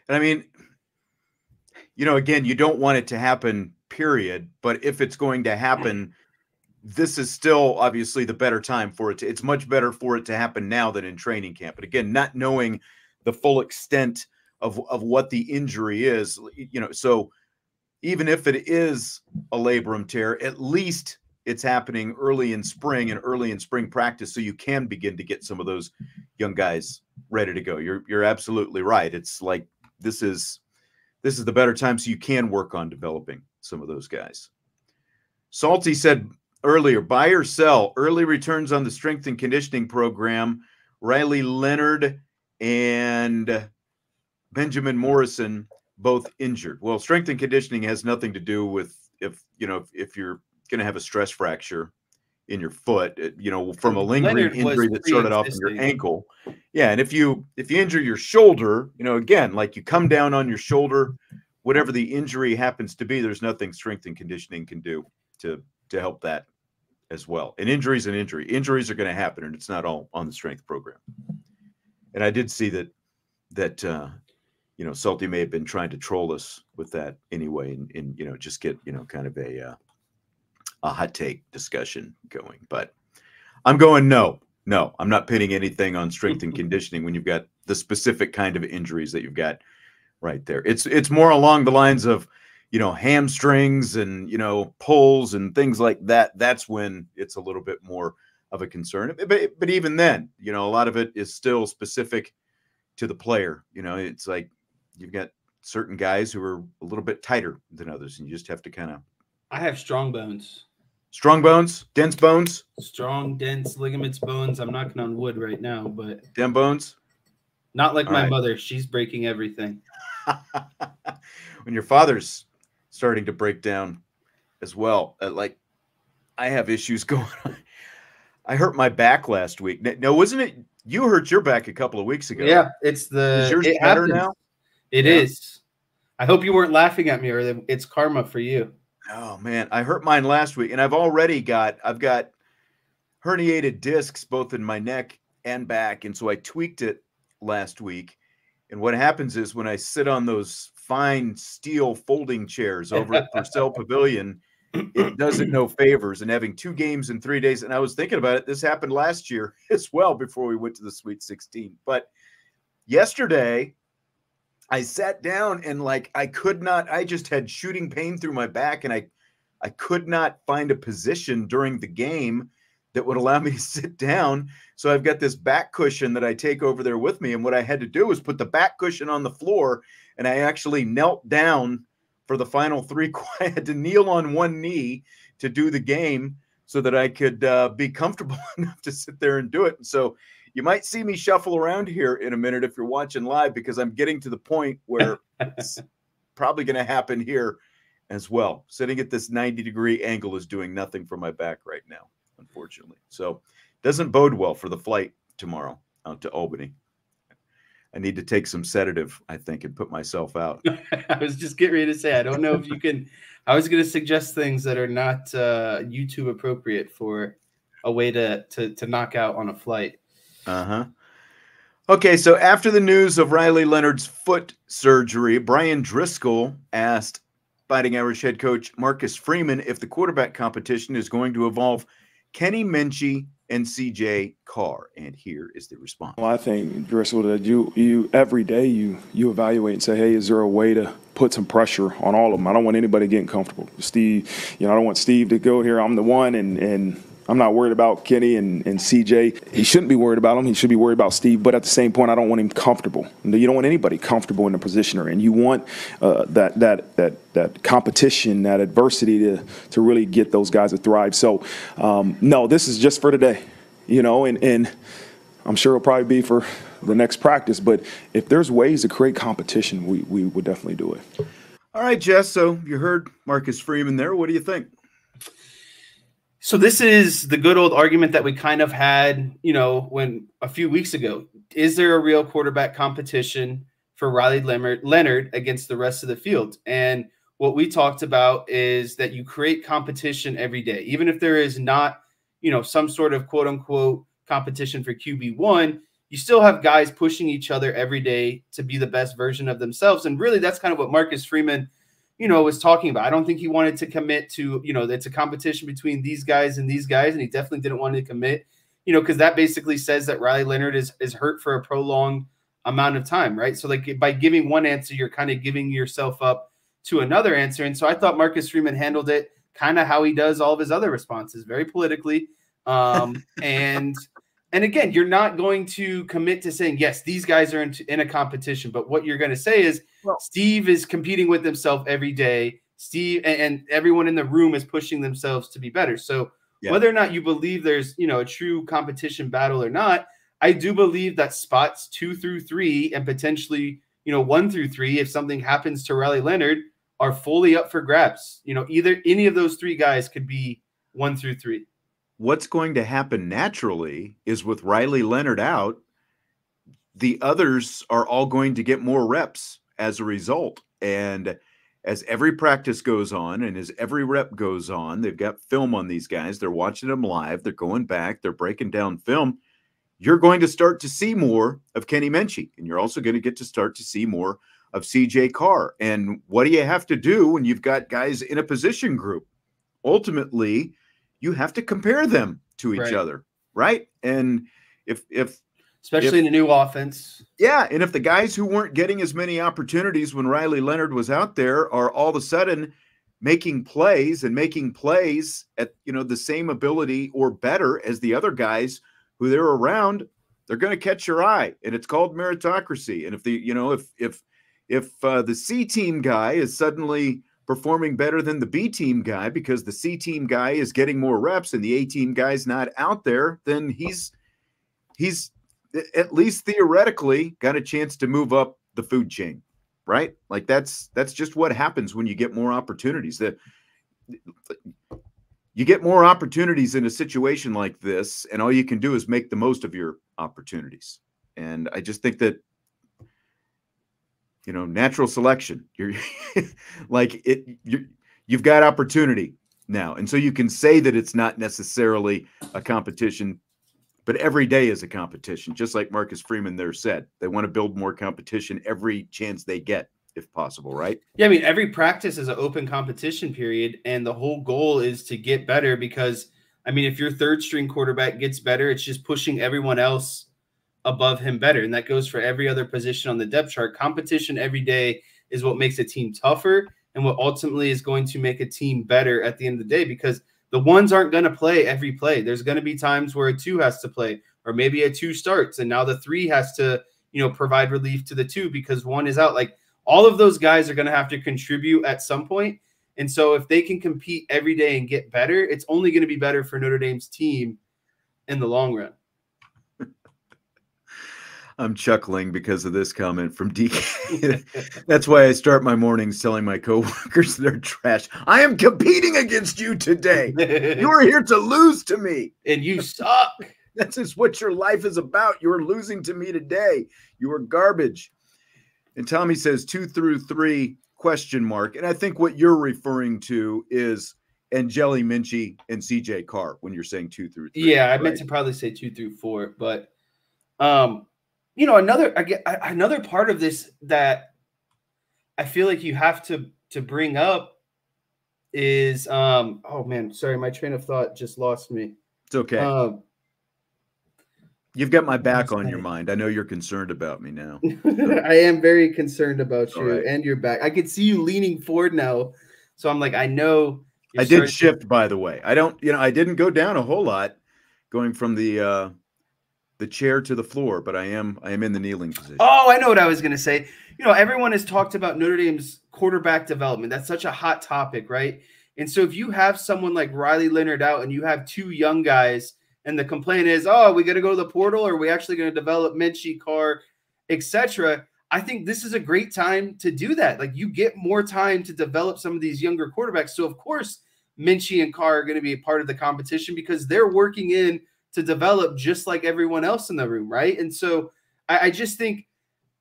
And I mean, you know, again, you don't want it to happen, period. But if it's going to happen, this is still obviously the better time for it to, it's much better for it to happen now than in training camp. But again, not knowing the full extent of, of what the injury is, you know, so even if it is a labrum tear, at least it's happening early in spring and early in spring practice so you can begin to get some of those young guys ready to go. You're you're absolutely right. It's like this is this is the better time so you can work on developing some of those guys. Salty said earlier, buy or sell, early returns on the strength and conditioning program. Riley Leonard and Benjamin Morrison both injured. Well, strength and conditioning has nothing to do with if you know if, if you're going to have a stress fracture in your foot, you know, from a lingering Leonard injury that started off in your ankle. Yeah, and if you if you injure your shoulder, you know, again, like you come down on your shoulder, whatever the injury happens to be, there's nothing strength and conditioning can do to to help that as well. And injuries and injury. Injuries are going to happen, and it's not all on the strength program. And I did see that that uh, you know Salty may have been trying to troll us with that anyway, and, and you know just get you know kind of a uh, a hot take discussion going. But I'm going no, no. I'm not pinning anything on strength and conditioning when you've got the specific kind of injuries that you've got right there. It's it's more along the lines of you know hamstrings and you know pulls and things like that. That's when it's a little bit more of a concern. But but even then, you know, a lot of it is still specific to the player. You know, it's like you've got certain guys who are a little bit tighter than others, and you just have to kind of. I have strong bones. Strong bones, dense bones, strong, dense ligaments, bones. I'm knocking on wood right now, but dem bones. Not like All my right. mother. She's breaking everything. when your father's starting to break down as well, uh, like I have issues going on. I hurt my back last week. No, wasn't it? You hurt your back a couple of weeks ago. Yeah, it's the. Is yours it better happens. now? It yeah. is. I hope you weren't laughing at me, or it's karma for you. Oh man, I hurt mine last week, and I've already got I've got herniated discs both in my neck and back, and so I tweaked it last week. And what happens is when I sit on those fine steel folding chairs over at Purcell Pavilion, it doesn't no favors. And having two games in three days, and I was thinking about it. This happened last year as well before we went to the Sweet 16. But yesterday, I sat down and like I could not. I just had shooting pain through my back, and I I could not find a position during the game that would allow me to sit down. So I've got this back cushion that I take over there with me. And what I had to do was put the back cushion on the floor, and I actually knelt down for the final three. I had to kneel on one knee to do the game so that I could uh, be comfortable enough to sit there and do it. And so you might see me shuffle around here in a minute if you're watching live because I'm getting to the point where it's probably going to happen here as well. Sitting at this 90 degree angle is doing nothing for my back right now unfortunately. So doesn't bode well for the flight tomorrow out to Albany. I need to take some sedative, I think, and put myself out. I was just getting ready to say, I don't know if you can. I was going to suggest things that are not uh, YouTube appropriate for a way to, to to knock out on a flight. Uh huh. Okay, so after the news of Riley Leonard's foot surgery, Bryan Driscoll asked Fighting Irish head coach Marcus Freeman if the quarterback competition is going to evolve Kenny Minchey and CJ Carr. And here is the response. Well, I think Driscoll that you you every day you you evaluate and say, hey, is there a way to put some pressure on all of them? I don't want anybody getting comfortable. Steve, you know, I don't want Steve to go here. I'm the one, and and I'm not worried about Kenny and, and CJ. He shouldn't be worried about him. He should be worried about Steve. But at the same point, I don't want him comfortable. You don't want anybody comfortable in the position in. You want uh, that that that that competition, that adversity to to really get those guys to thrive. So, um, no, this is just for today. You know, and and I'm sure it'll probably be for the next practice. But if there's ways to create competition, we we would definitely do it. All right, Jess. So you heard Marcus Freeman there. What do you think? So this is the good old argument that we kind of had, you know, when a few weeks ago. Is there a real quarterback competition for Riley Leonard against the rest of the field? And what we talked about is that you create competition every day, even if there is not, you know, some sort of quote unquote competition for QB1, you still have guys pushing each other every day to be the best version of themselves. And really, that's kind of what Marcus Freeman you know, was talking about. I don't think he wanted to commit to, you know, it's a competition between these guys and these guys, and he definitely didn't want to commit, you know, because that basically says that Riley Leonard is is hurt for a prolonged amount of time, right? So like by giving one answer, you're kind of giving yourself up to another answer. And so I thought Marcus Freeman handled it kind of how he does all of his other responses, very politically. Um, and and again, you're not going to commit to saying, yes, these guys are in, in a competition. But what you're going to say is, well, Steve is competing with himself every day. Steve and, and, everyone in the room is pushing themselves to be better. So yeah. whether or not you believe there's, you know, a true competition battle or not, I do believe that spots two through three and potentially, you know, one through three, if something happens to Riley Leonard, are fully up for grabs. You know, either any of those three guys could be one through three what's going to happen naturally is with Riley Leonard out, the others are all going to get more reps as a result. And as every practice goes on and as every rep goes on, they've got film on these guys. They're watching them live. They're going back. They're breaking down film. You're going to start to see more of Kenny Minchey, and you're also going to get to start to see more of CJ Carr. And what do you have to do when you've got guys in a position group? Ultimately, you have to compare them to each Right. other, right? And if if especially in a new offense. yeah, and if the guys who weren't getting as many opportunities when Riley Leonard was out there are all of a sudden making plays and making plays at you know the same ability or better as the other guys who they're around, they're going to catch your eye, and it's called meritocracy. And if the you know if if if uh, the C team guy is suddenly performing better than the B team guy because the C team guy is getting more reps and the A team guy's not out there, then he's he's at least theoretically got a chance to move up the food chain right? Like that's that's just what happens when you get more opportunities. That you get more opportunities in a situation like this and all you can do is make the most of your opportunities. And i just think that you know natural selection you're like it you you've got opportunity now and so you can say that it's not necessarily a competition but every day is a competition, just like Marcus Freeman there said. They want to build more competition every chance they get, if possible, right? Yeah, I mean, every practice is an open competition period, and the whole goal is to get better because, I mean, if your third string quarterback gets better, it's just pushing everyone else above him better. And that goes for every other position on the depth chart. Competition every day is what makes a team tougher and what ultimately is going to make a team better at the end of the day because the ones aren't going to play every play. There's going to be times where a two has to play, or maybe a two starts, and now the three has to, you know, provide relief to the two because one is out. Like all of those guys are going to have to contribute at some point. And so if they can compete every day and get better, it's only going to be better for Notre Dame's team in the long run. I'm chuckling because of this comment from DK. That's why I start my mornings telling my coworkers they're trash. I am competing against you today. You're here to lose to me. and you suck. This is what your life is about. You're losing to me today. You are garbage. And Tommy says two through three question mark. And I think what you're referring to is and Angeli Minchey and CJ Carr when you're saying two through three. Yeah, I meant to probably say two through four, but um, you know, another I get another part of this that I feel like you have to to bring up is um oh man, sorry, my train of thought just lost me. It's okay. Um, You've got my back on your mind. I know you're concerned about me now. I am very concerned about you right. and your back. I can see you leaning forward now, so I'm like, I know. I did starting to- shift, by the way. I don't, you know, I didn't go down a whole lot going from the uh the chair to the floor, but I am I am in the kneeling position. Oh, I know what I was going to say. You know, everyone has talked about Notre Dame's quarterback development. That's such a hot topic, right? And so if you have someone like Riley Leonard out and you have two young guys, and the complaint is, oh, we got to go to the portal, or are we actually going to develop Minchey, Carr, etc. I think this is a great time to do that. Like you get more time to develop some of these younger quarterbacks. So of course, Minchey and Carr are going to be a part of the competition because they're working in to develop just like everyone else in the room, right? And so I, I just think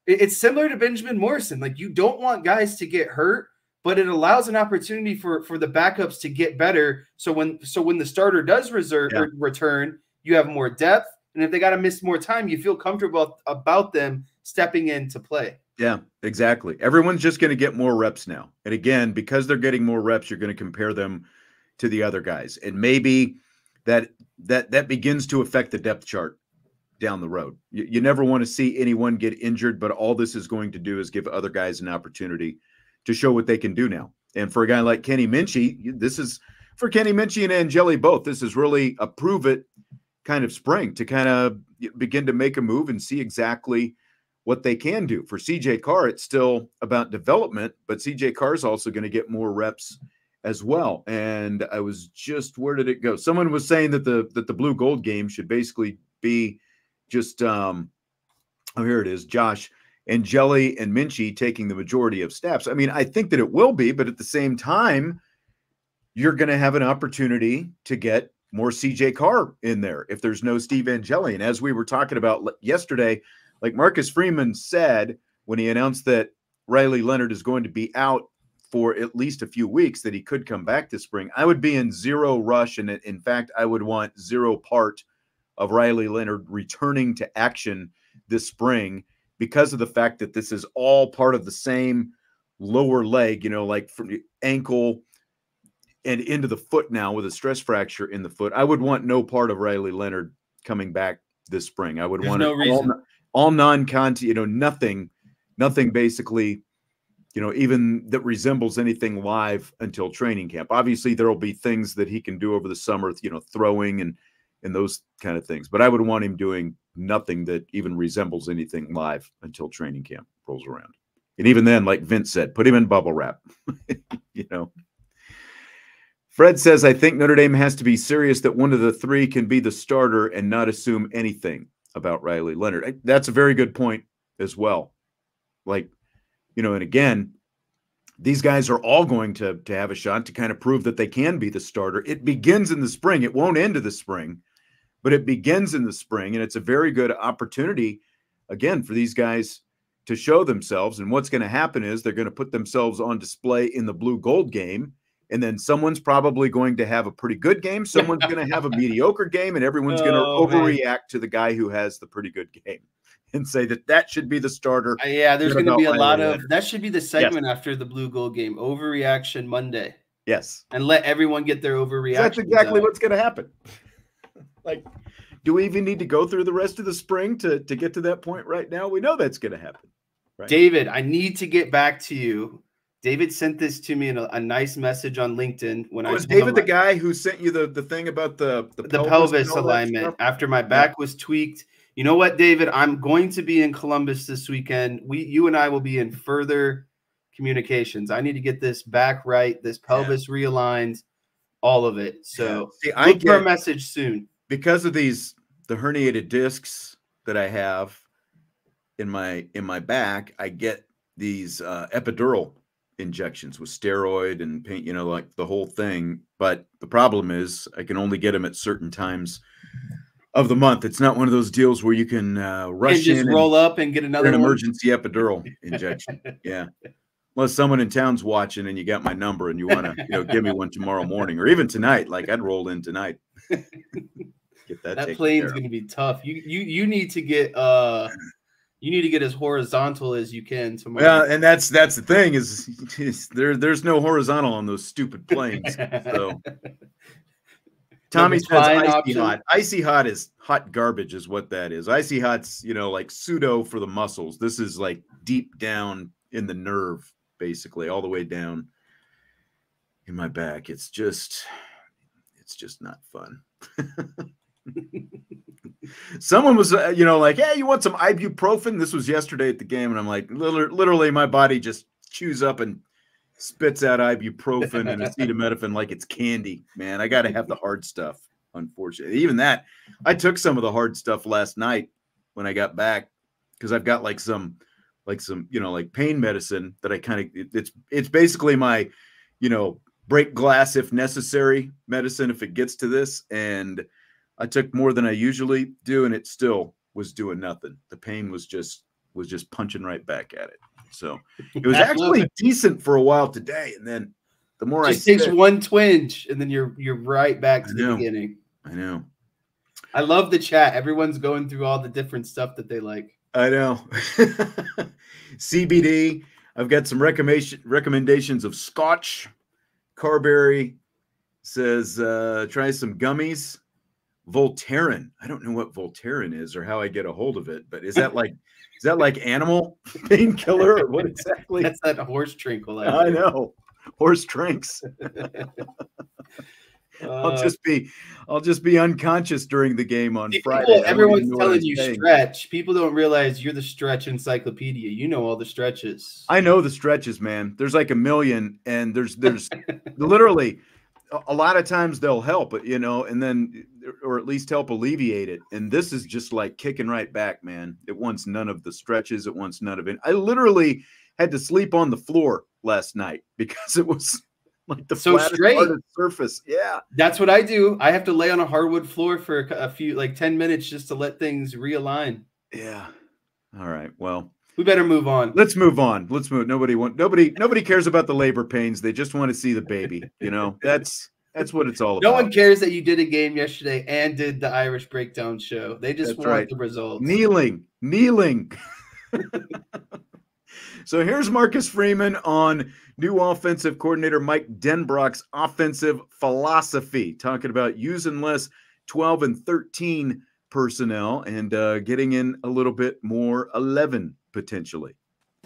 it- it's similar to Benjamin Morrison. Like you don't want guys to get hurt, but it allows an opportunity for for the backups to get better. So when so when the starter does reserve Yeah. or return, you have more depth. And if they got to miss more time, you feel comfortable about them stepping in to play. Yeah, exactly. Everyone's just going to get more reps now. And again, because they're getting more reps, you're going to compare them to the other guys. And maybe that that that begins to affect the depth chart down the road. You, you never want to see anyone get injured, but all this is going to do is give other guys an opportunity to show what they can do now. And for a guy like Kenny Minchey, this is for Kenny Minchey and Angeli both. This is really a prove it kind of spring to kind of begin to make a move and see exactly what they can do. For CJ Carr, it's still about development, but CJ Carr is also going to get more reps as well. And I was just where did it go? Someone was saying that the that the blue gold game should basically be just um oh here it is, Josh and Jelly and Minchey taking the majority of snaps. I mean, I think that it will be, but at the same time, you're going to have an opportunity to get more CJ Carr in there if there's no Steve Angeli. And as we were talking about yesterday, like Marcus Freeman said when he announced that Riley Leonard is going to be out for at least a few weeks that he could come back this spring, I would be in zero rush. And in fact, I would want zero part of Riley Leonard returning to action this spring because of the fact that this is all part of the same lower leg, you know, like from the ankle and into the foot now with a stress fracture in the foot. I would want no part of Riley Leonard coming back this spring. I would There's want no reason. all, all non-contact, you know, nothing, nothing basically, you know, even that resembles anything live until training camp. Obviously, there will be things that he can do over the summer, you know, throwing and and those kind of things. But I would want him doing nothing that even resembles anything live until training camp rolls around. And even then, like Vince said, put him in bubble wrap. you know. Fred says, I think Notre Dame has to be serious that one of the three can be the starter and not assume anything about Riley Leonard. That's a very good point as well. Like, you know, and again, these guys are all going to, to have a shot to kind of prove that they can be the starter. It begins in the spring. It won't end in the spring, but it begins in the spring. And it's a very good opportunity, again, for these guys to show themselves. And what's going to happen is they're going to put themselves on display in the blue gold game. And then someone's probably going to have a pretty good game. Someone's going to have a mediocre game, and everyone's going to Oh, man. overreact to the guy who has the pretty good game and say that that should be the starter. Uh, yeah, there's going to be a lot Riley of that should be the segment after the blue gold game overreaction Monday Yes. and let everyone get their overreaction. That's exactly what's going to happen. like, do we even need to go through the rest of the spring to, to get to that point right now? We know that's going to happen. Right. David, I need to get back to you. David sent this to me in a, a nice message on LinkedIn when I Was David the I- guy who sent you the, the thing about the the, the and pelvis alignment after my back was tweaked. You know what, David? I'm going to be in Columbus this weekend. We, you and I will be in further communications. I need to get this back right, this pelvis realigned, all of it. So See, I look for a message soon. because of these the herniated discs that I have in my in my back. I get these uh, epidural injections with steroid and paint, you know, like the whole thing. But the problem is, I can only get them at certain times of the month. It's not one of those deals where you can uh, rush And just in roll up and get another an one. emergency epidural injection. Yeah. Unless someone in town's watching and you got my number and you want to, you know, give me one tomorrow morning or even tonight, like I'd roll in tonight. Get that. That plane's going to be tough. You you you need to get uh you need to get as horizontal as you can tomorrow. Well, and that's that's the thing is, is there there's no horizontal on those stupid planes. So Tommy says icy option? hot. Icy hot is hot garbage, is what that is. Icy hot's you know like pseudo for the muscles. This is like deep down in the nerve, basically, all the way down in my back. It's just, it's just not fun. Someone was, uh, you know, like, "Hey, you want some ibuprofen?" This was yesterday at the game, and I'm like, literally, literally my body just chews up and spits out ibuprofen and acetaminophen like it's candy. Man, I got to have the hard stuff. Unfortunately, even that, I took some of the hard stuff last night when I got back because I've got like some, like some, you know, like pain medicine that I kind of. It, it's it's basically my, you know, break glass if necessary medicine if it gets to this and. I took more than I usually do, and it still was doing nothing. The pain was just was just punching right back at it. So it was I actually decent for a while today, and then the more I just takes sit- one twinge and then you're you're right back to I the know. beginning. I know, I love the chat. Everyone's going through all the different stuff that they like. I know. CBD. I've got some recommendation recommendations of Scotch. Carberry says uh, try some gummies. Voltaren. I don't know what Voltaren is or how I get a hold of it, but is that like is that like animal painkiller or what exactly? That's that horse trinkle. I know. Horse drinks. I'll Uh, just be I'll just be unconscious during the game on people- Friday. I won't even everyone's know what I telling you saying. stretch. People don't realize you're the stretch encyclopedia. You know all the stretches. I know the stretches, man. There's like a million, and there's there's literally a- lot of times they'll help, you know, and then or at least help alleviate it. And this is just like kicking right back, man. It wants none of the stretches. It wants none of it. I literally had to sleep on the floor last night because it was like the So flattest straight. part of the surface. Yeah. That's what I do. I have to lay on a hardwood floor for a few, like 10 minutes just to let things realign. Yeah. All right. Well, We better move on. Let's move on. Let's move. Nobody want nobody nobody cares about the labor pains. They just want to see the baby. You know, that's that's what it's all no about. No one cares that you did a game yesterday and did the Irish breakdown show. They just That's want right. the results. Kneeling, kneeling. so here's Marcus Freeman on new offensive coordinator Mike Denbrock's offensive philosophy, talking about using less 12 and 13 personnel and uh, getting in a little bit more 11 potentially.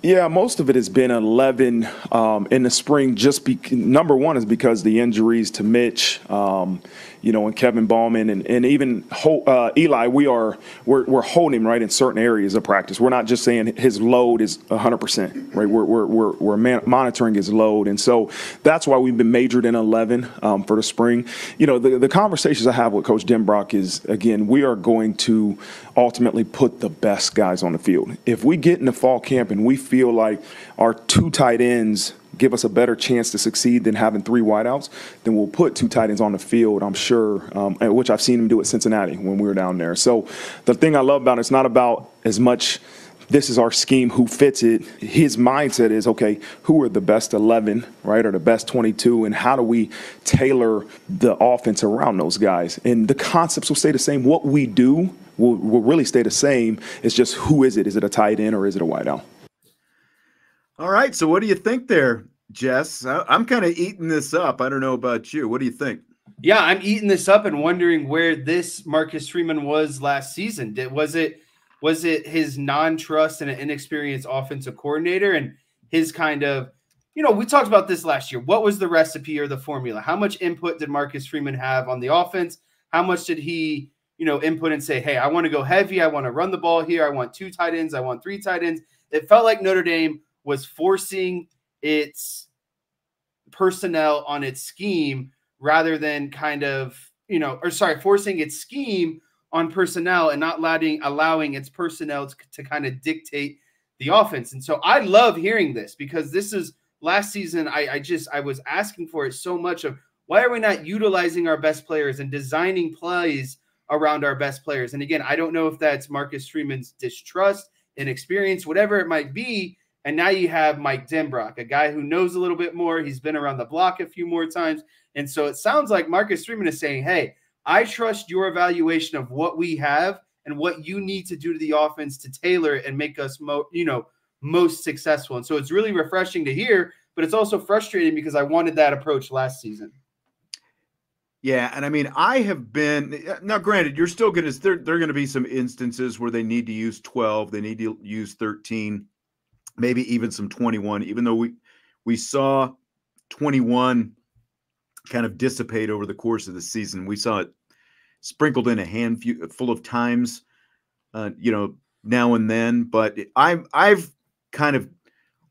Yeah, most of it has been 11 um, in the spring. Just be, number one is because the injuries to Mitch, um, you know, and Kevin Bauman, and, and even uh, Eli. We are we're, we're holding him right in certain areas of practice. We're not just saying his load is 100 percent, right? We're we're we're, we're man- monitoring his load, and so that's why we've been majored in 11 um, for the spring. You know, the the conversations I have with Coach Denbrock is again, we are going to ultimately put the best guys on the field. If we get into fall camp and we feel like our two tight ends give us a better chance to succeed than having three wideouts, then we'll put two tight ends on the field, I'm sure, um, which I've seen him do at Cincinnati when we were down there. So the thing I love about it, it's not about as much this is our scheme, who fits it. His mindset is okay, who are the best 11, right, or the best 22, and how do we tailor the offense around those guys? And the concepts will stay the same. What we do will, will really stay the same. It's just who is it? Is it a tight end or is it a wideout? All right. So what do you think there, Jess? I'm kind of eating this up. I don't know about you. What do you think? Yeah, I'm eating this up and wondering where this Marcus Freeman was last season. Did was it was it his non-trust and an inexperienced offensive coordinator and his kind of you know, we talked about this last year. What was the recipe or the formula? How much input did Marcus Freeman have on the offense? How much did he, you know, input and say, "Hey, I want to go heavy. I want to run the ball here. I want two tight ends. I want three tight ends." It felt like Notre Dame was forcing its personnel on its scheme rather than kind of, you know, or sorry, forcing its scheme on personnel and not letting allowing its personnel to, to kind of dictate the offense. And so I love hearing this because this is last season. I, I just I was asking for it so much of why are we not utilizing our best players and designing plays around our best players? And again, I don't know if that's Marcus Freeman's distrust, inexperience, whatever it might be. And now you have Mike Denbrock, a guy who knows a little bit more. He's been around the block a few more times. And so it sounds like Marcus Freeman is saying, hey, I trust your evaluation of what we have and what you need to do to the offense to tailor and make us mo- you know, most successful. And so it's really refreshing to hear, but it's also frustrating because I wanted that approach last season. Yeah, and I mean, I have been now. Granted, you're still going to there. There are going to be some instances where they need to use 12, they need to use 13, maybe even some 21. Even though we we saw 21 kind of dissipate over the course of the season, we saw it sprinkled in a handful full of times, uh, you know, now and then. But I've I've kind of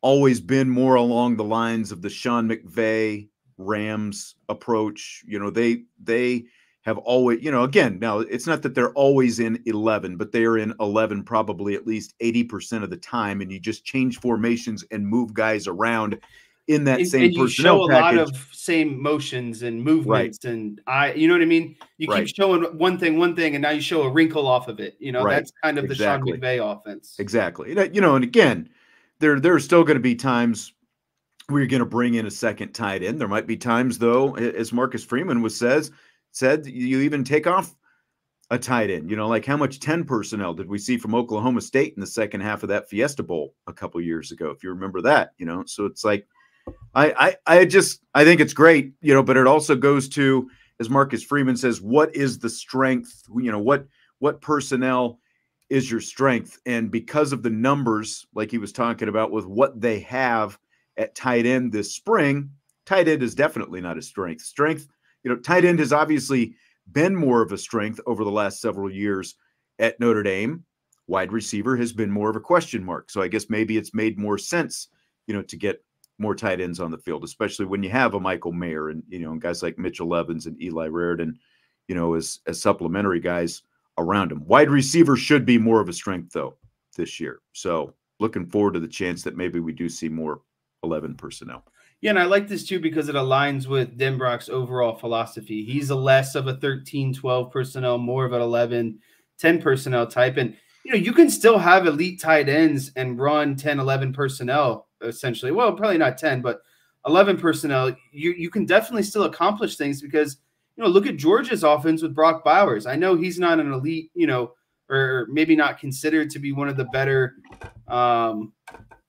always been more along the lines of the Sean McVay Rams approach. You know, they they have always, you know, again, now it's not that they're always in 11, but they are in 11 probably at least 80% of the time. And you just change formations and move guys around in that and, same and you personnel show a package. lot of same motions and movements and I you know what I mean? You Right. keep showing one thing, one thing, and now you show a wrinkle off of it. You know, Right. that's kind of the Exactly. Sean McVay offense. Exactly. And, uh, You know, and again, there there are still going to be times where you're going to bring in a second tight end. There might be times though, as Marcus Freeman was says said, you even take off a tight end. You know, like how much 10 personnel did we see from Oklahoma State in the second half of that Fiesta Bowl a couple years ago, if you remember that, you know. So it's like I I I just I think it's great, you know, but it also goes to as Marcus Freeman says, what is the strength? You know, what what personnel is your strength? And because of the numbers, like he was talking about with what they have at tight end this spring, tight end is definitely not a strength. Strength, you know, tight end has obviously been more of a strength over the last several years at Notre Dame. Wide receiver has been more of a question mark. So I guess maybe it's made more sense, you know, to get more tight ends on the field, especially when you have a Michael Mayer and you know and guys like Mitchell Evans and Eli Raridon, you know, as as supplementary guys around him. Wide receiver should be more of a strength though this year. So looking forward to the chance that maybe we do see more 11 personnel. Yeah, and I like this too because it aligns with Denbrock's overall philosophy. He's a less of a 13, 12 personnel, more of an 11, 10 personnel type. And you know, you can still have elite tight ends and run 10, 11 personnel essentially. Well, probably not 10, but 11 personnel. You you can definitely still accomplish things because you know, look at Georgia's offense with Brock Bowers. I know he's not an elite, you know, or maybe not considered to be one of the better um,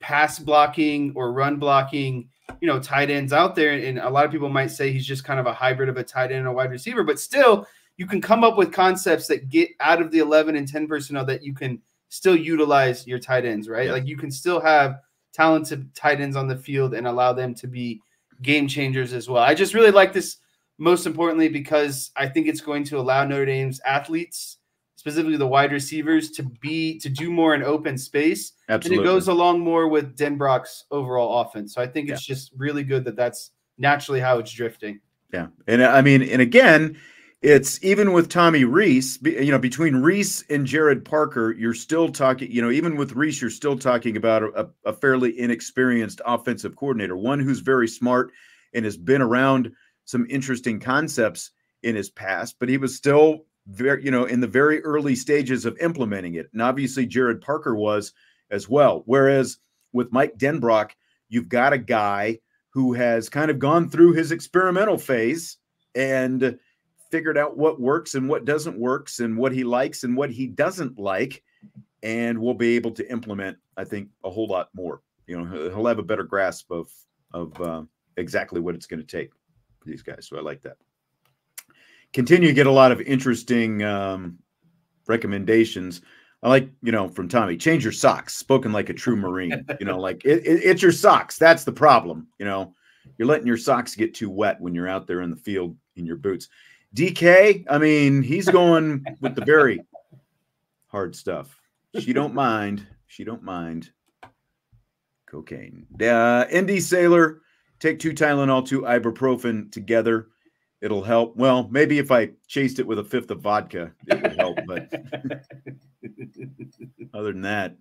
pass blocking or run blocking, you know, tight ends out there. And a lot of people might say he's just kind of a hybrid of a tight end and a wide receiver, but still, you can come up with concepts that get out of the 11 and 10 personnel that you can still utilize your tight ends, right? Yeah. Like you can still have talented tight ends on the field and allow them to be game changers as well. I just really like this most importantly because I think it's going to allow Notre Dame's athletes specifically the wide receivers, to be to do more in open space. Absolutely. And it goes along more with Denbrock's overall offense. So I think it's yeah. just really good that that's naturally how it's drifting. Yeah. And uh, I mean, and again, it's even with Tommy Rees. you know, between Rees and Gerad Parker, you're still talking, you know, even with Rees, you're still talking about a, a fairly inexperienced offensive coordinator, one who's very smart and has been around some interesting concepts in his past, but he was still very, you know, in the very early stages of implementing it. And obviously Gerad Parker was as well. Whereas with Mike Denbrock, you've got a guy who has kind of gone through his experimental phase and figured out what works and what doesn't works and what he likes and what he doesn't like and will be able to implement i think a whole lot more you know he'll have a better grasp of of uh, exactly what it's going to take these guys so i like that continue to get a lot of interesting um, recommendations. I like, you know, from Tommy, change your socks. Spoken like a true Marine. You know, like it, it, it's your socks. That's the problem. You know, you're letting your socks get too wet when you're out there in the field in your boots. DK, I mean, he's going with the very hard stuff. She don't mind. She don't mind. Cocaine. Uh, ND Sailor, take two Tylenol, two ibuprofen together it'll help. Well, maybe if I chased it with a fifth of vodka, it would help. But other than that,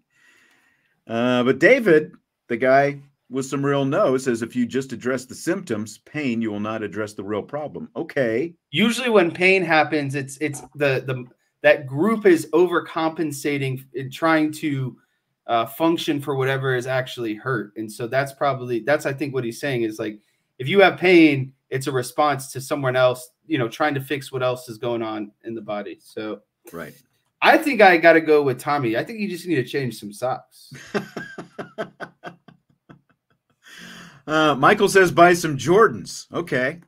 uh, but David, the guy with some real know, says if you just address the symptoms, pain, you will not address the real problem. Okay. Usually, when pain happens, it's it's the the that group is overcompensating in trying to uh, function for whatever is actually hurt, and so that's probably that's I think what he's saying is like if you have pain it's a response to someone else, you know, trying to fix what else is going on in the body. So, right. I think I got to go with Tommy. I think you just need to change some socks. uh, Michael says buy some Jordans. Okay.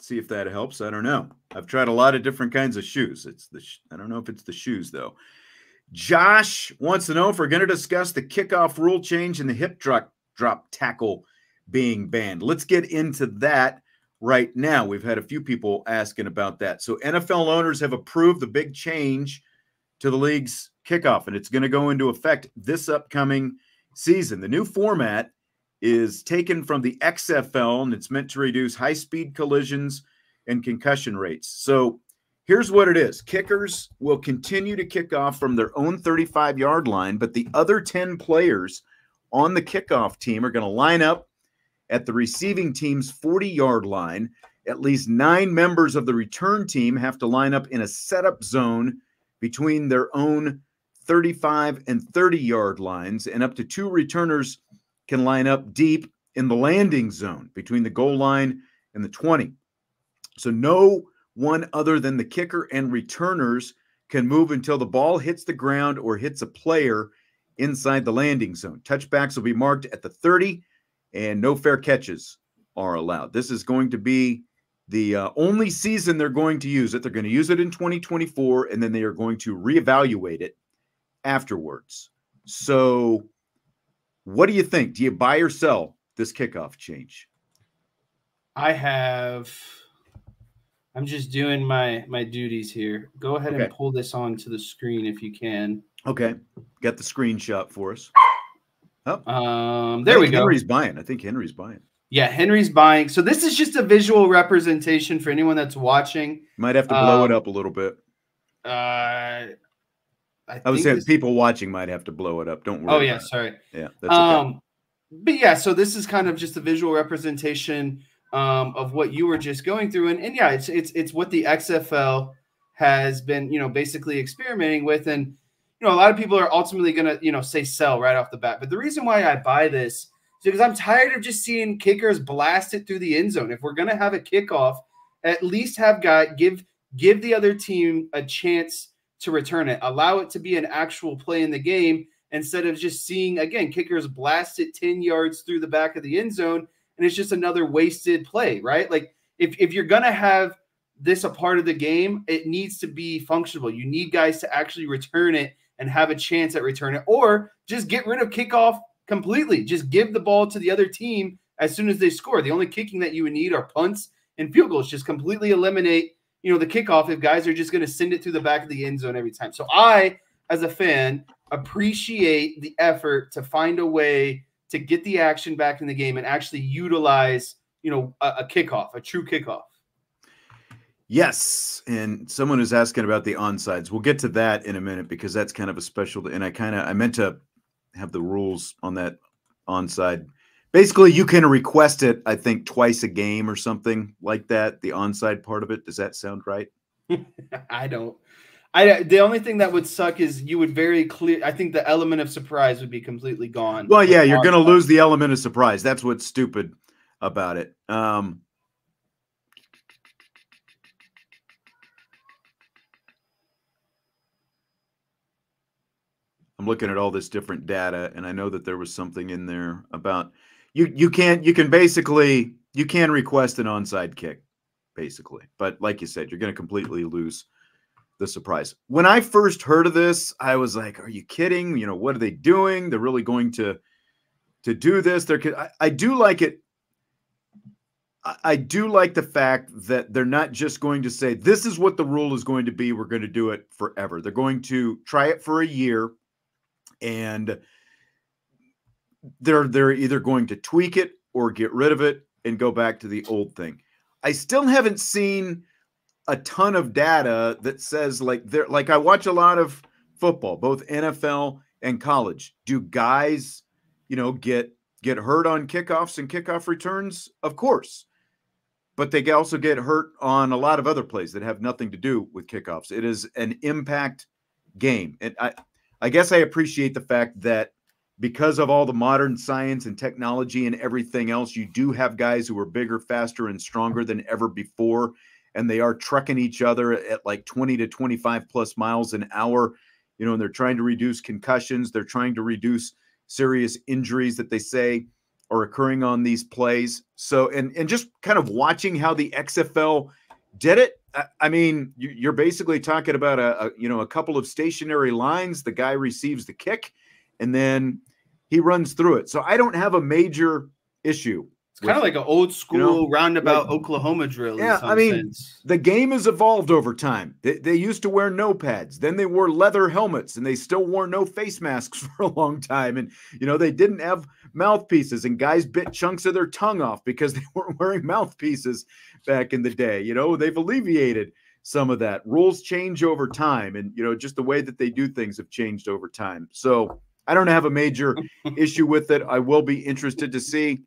See if that helps. I don't know. I've tried a lot of different kinds of shoes. It's the sh- I don't know if it's the shoes though. Josh wants to know if we're going to discuss the kickoff rule change and the hip drop drop tackle being banned. Let's get into that right now. We've had a few people asking about that. So, NFL owners have approved the big change to the league's kickoff, and it's going to go into effect this upcoming season. The new format is taken from the XFL, and it's meant to reduce high speed collisions and concussion rates. So, here's what it is kickers will continue to kick off from their own 35 yard line, but the other 10 players on the kickoff team are going to line up at the receiving team's 40 yard line. At least nine members of the return team have to line up in a setup zone between their own 35 and 30 yard lines, and up to two returners can line up deep in the landing zone between the goal line and the 20. So, no one other than the kicker and returners can move until the ball hits the ground or hits a player inside the landing zone. Touchbacks will be marked at the 30 and no fair catches are allowed. This is going to be the uh, only season they're going to use it. They're going to use it in 2024, and then they are going to reevaluate it afterwards. So, what do you think? Do you buy or sell this kickoff change? I have. I'm just doing my my duties here. Go ahead okay. and pull this onto the screen if you can. Okay, got the screenshot for us. Oh. Um, there we go. Henry's buying. I think Henry's buying. Yeah, Henry's buying. So this is just a visual representation for anyone that's watching. Might have to blow um, it up a little bit. Uh, I, I was saying this... people watching might have to blow it up. Don't worry. Oh yeah, sorry. Yeah. That's okay. Um, but yeah, so this is kind of just a visual representation um, of what you were just going through, and and yeah, it's it's it's what the XFL has been, you know, basically experimenting with, and you know, a lot of people are ultimately going to, you know, say sell right off the bat. But the reason why I buy this is because I'm tired of just seeing kickers blast it through the end zone. If we're going to have a kickoff, at least have guy give give the other team a chance to return it. Allow it to be an actual play in the game instead of just seeing again kickers blast it 10 yards through the back of the end zone and it's just another wasted play, right? Like if if you're going to have this a part of the game, it needs to be functional. You need guys to actually return it and have a chance at return it, or just get rid of kickoff completely. Just give the ball to the other team as soon as they score. The only kicking that you would need are punts and field goals. Just completely eliminate, you know, the kickoff if guys are just going to send it through the back of the end zone every time. So I, as a fan, appreciate the effort to find a way to get the action back in the game and actually utilize, you know, a, a kickoff, a true kickoff. Yes, and someone is asking about the onsides. We'll get to that in a minute because that's kind of a special. And I kind of I meant to have the rules on that onside. Basically, you can request it. I think twice a game or something like that. The onside part of it. Does that sound right? I don't. I the only thing that would suck is you would very clear. I think the element of surprise would be completely gone. Well, yeah, you're going to lose the element of surprise. That's what's stupid about it. Um, I'm looking at all this different data, and I know that there was something in there about you. You can't. You can basically you can request an onside kick, basically, but like you said, you're going to completely lose the surprise. When I first heard of this, I was like, "Are you kidding? You know what are they doing? They're really going to to do this?" They're. I, I do like it. I do like the fact that they're not just going to say, this is what the rule is going to be. We're going to do it forever. They're going to try it for a year and they're they're either going to tweak it or get rid of it and go back to the old thing. I still haven't seen a ton of data that says like there like I watch a lot of football, both NFL and college. Do guys, you know, get get hurt on kickoffs and kickoff returns? Of course. But they also get hurt on a lot of other plays that have nothing to do with kickoffs. It is an impact game. And I I guess I appreciate the fact that because of all the modern science and technology and everything else, you do have guys who are bigger, faster, and stronger than ever before. And they are trucking each other at like 20 to 25 plus miles an hour. You know, and they're trying to reduce concussions. They're trying to reduce serious injuries that they say are occurring on these plays. So, and and just kind of watching how the XFL did it I mean, you're basically talking about a, a, you know a couple of stationary lines. The guy receives the kick, and then he runs through it. So I don't have a major issue. It's kind of like an old school you know, roundabout like, Oklahoma drill. Yeah, I mean, sense. the game has evolved over time. They, they used to wear no pads, then they wore leather helmets, and they still wore no face masks for a long time. And you know they didn't have mouthpieces, and guys bit chunks of their tongue off because they weren't wearing mouthpieces back in the day. You know, they've alleviated some of that. Rules change over time, and you know, just the way that they do things have changed over time. So I don't have a major issue with it. I will be interested to see,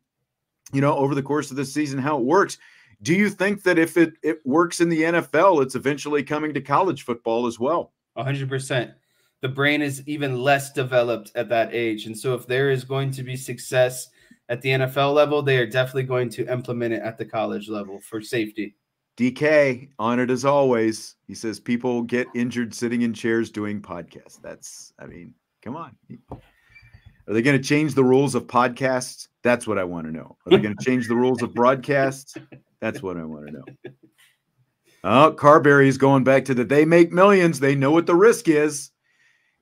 you know, over the course of the season how it works. Do you think that if it it works in the NFL, it's eventually coming to college football as well? 100%. The brain is even less developed at that age. And so if there is going to be success at the NFL level, they are definitely going to implement it at the college level for safety. DK on it as always. He says people get injured sitting in chairs doing podcasts. That's, I mean, come on. Are they going to change the rules of podcasts? That's what I want to know. Are they going to change the rules of broadcasts? That's what I want to know. Oh, Carberry is going back to the they make millions. They know what the risk is.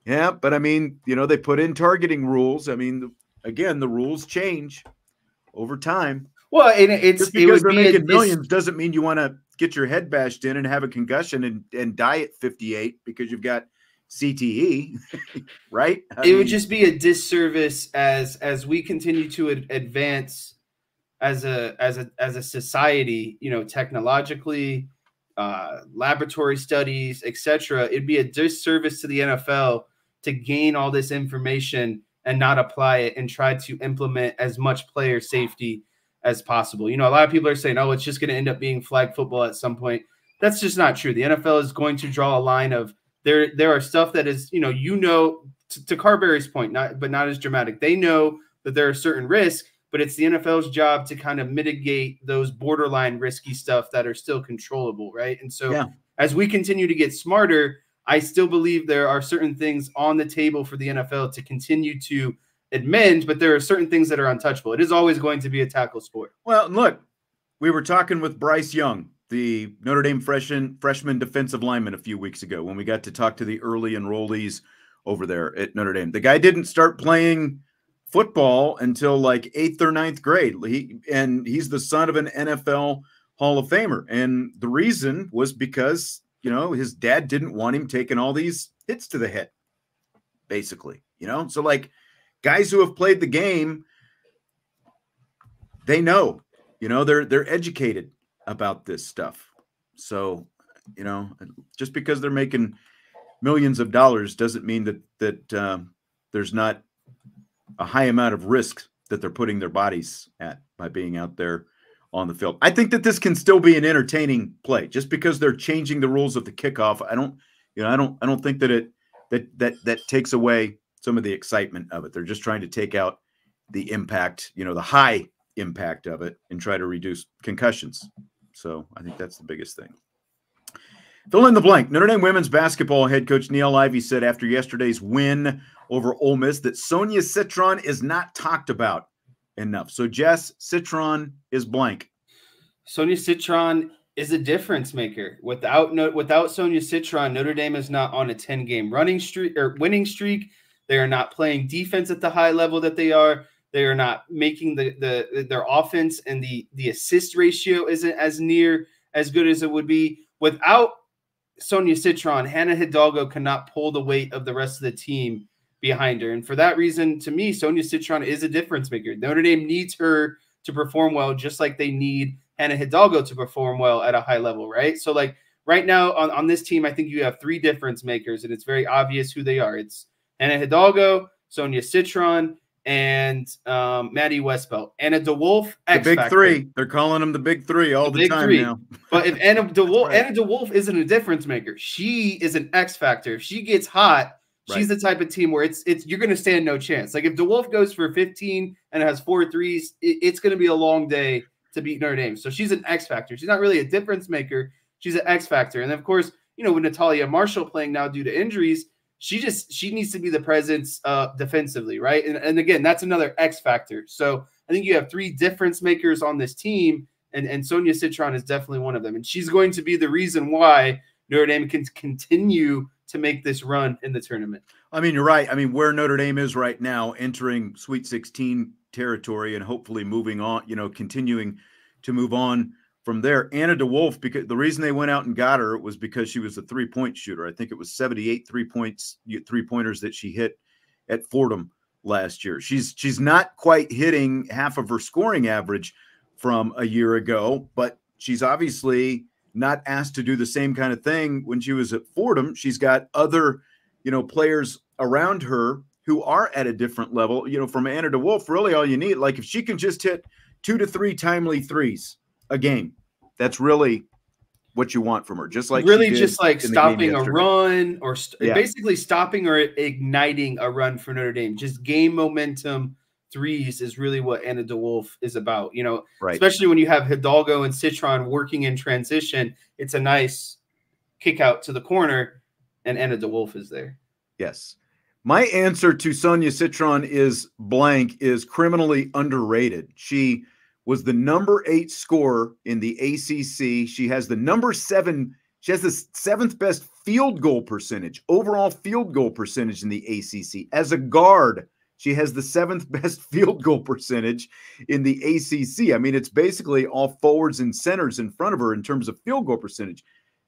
Yeah, but I mean, you know, they put in targeting rules. I mean, again, the rules change over time. Well, and it's just because it they're making a, millions doesn't mean you want to get your head bashed in and have a concussion and, and die at 58 because you've got CTE, right? I it mean, would just be a disservice as as we continue to ad- advance as a as a as a society, you know, technologically, uh, laboratory studies, etc. It'd be a disservice to the NFL to gain all this information and not apply it and try to implement as much player safety as possible. You know, a lot of people are saying, oh, it's just going to end up being flag football at some point. That's just not true. The NFL is going to draw a line of there there are stuff that is you know you know to, to Carberry's point, not but not as dramatic. They know that there are certain risks, but it's the NFL's job to kind of mitigate those borderline risky stuff that are still controllable, right? And so yeah. as we continue to get smarter, I still believe there are certain things on the table for the NFL to continue to amend, but there are certain things that are untouchable. It is always going to be a tackle sport. Well, look, we were talking with Bryce Young, the Notre Dame freshman freshman defensive lineman, a few weeks ago when we got to talk to the early enrollees over there at Notre Dame. The guy didn't start playing football until like eighth or ninth grade. He and he's the son of an NFL Hall of Famer, and the reason was because you know his dad didn't want him taking all these hits to the head, basically. You know, so like guys who have played the game, they know. You know, they're they're educated about this stuff. So, you know, just because they're making millions of dollars doesn't mean that that um, there's not a high amount of risk that they're putting their bodies at by being out there on the field. I think that this can still be an entertaining play just because they're changing the rules of the kickoff. I don't, you know, I don't, I don't think that it that that that takes away some of the excitement of it. They're just trying to take out the impact, you know, the high impact of it and try to reduce concussions. So I think that's the biggest thing. Fill in the blank. Notre Dame women's basketball head coach Niele Ivey said after yesterday's win over Ole Miss that Sonia Citron is not talked about enough. So Jess Citron is blank. Sonia Citron is a difference maker. Without no, without Sonia Citron, Notre Dame is not on a 10 game running streak or winning streak. They are not playing defense at the high level that they are. They are not making the the their offense and the the assist ratio isn't as near as good as it would be without Sonia Citron, Hannah Hidalgo cannot pull the weight of the rest of the team behind her. And for that reason, to me, Sonia Citron is a difference maker. Notre Dame needs her to perform well, just like they need Hannah Hidalgo to perform well at a high level, right? So, like right now on, on this team, I think you have three difference makers, and it's very obvious who they are. It's Hannah Hidalgo, Sonia Citron, and um, Maddie Westbeld. Anna DeWolf, X the big Factor. three. They're calling them the big three all the, the time three. now. but if Anna DeWolf, right. Anna DeWolf isn't a difference maker. She is an X factor. If she gets hot, right. she's the type of team where it's it's you're going to stand no chance. Like if DeWolf goes for 15 and has four threes, it, it's going to be a long day to beat Notre Dame. So she's an X factor. She's not really a difference maker. She's an X factor. And of course, you know, with Natalija Marshall playing now due to injuries, she just she needs to be the presence uh, defensively, right? And, and again, that's another X factor. So I think you have three difference makers on this team, and and Sonia Citron is definitely one of them, and she's going to be the reason why Notre Dame can continue to make this run in the tournament. I mean, you're right. I mean, where Notre Dame is right now, entering Sweet 16 territory, and hopefully moving on, you know, continuing to move on from there, Anna DeWolf, because the reason they went out and got her was because she was a three point shooter. I think it was 78 three points, three pointers that she hit at Fordham last year. She's she's not quite hitting half of her scoring average from a year ago, but she's obviously not asked to do the same kind of thing when she was at Fordham. She's got other, you know, players around her who are at a different level. You know, from Anna DeWolf, really all you need, like if she can just hit two to three timely threes a game. That's really what you want from her. Just like really just like stopping a run or st- yeah. basically stopping or igniting a run for Notre Dame. Just game momentum threes is really what Anna DeWolf is about. You know, right. especially when you have Hidalgo and Citron working in transition, it's a nice kick out to the corner, and Anna DeWolf is there. Yes. My answer to Sonia Citron is blank is criminally underrated. She was the number eight scorer in the ACC. She has the number seven, she has the seventh best field goal percentage, overall field goal percentage in the ACC. As a guard, she has the seventh best field goal percentage in the ACC. I mean, it's basically all forwards and centers in front of her in terms of field goal percentage.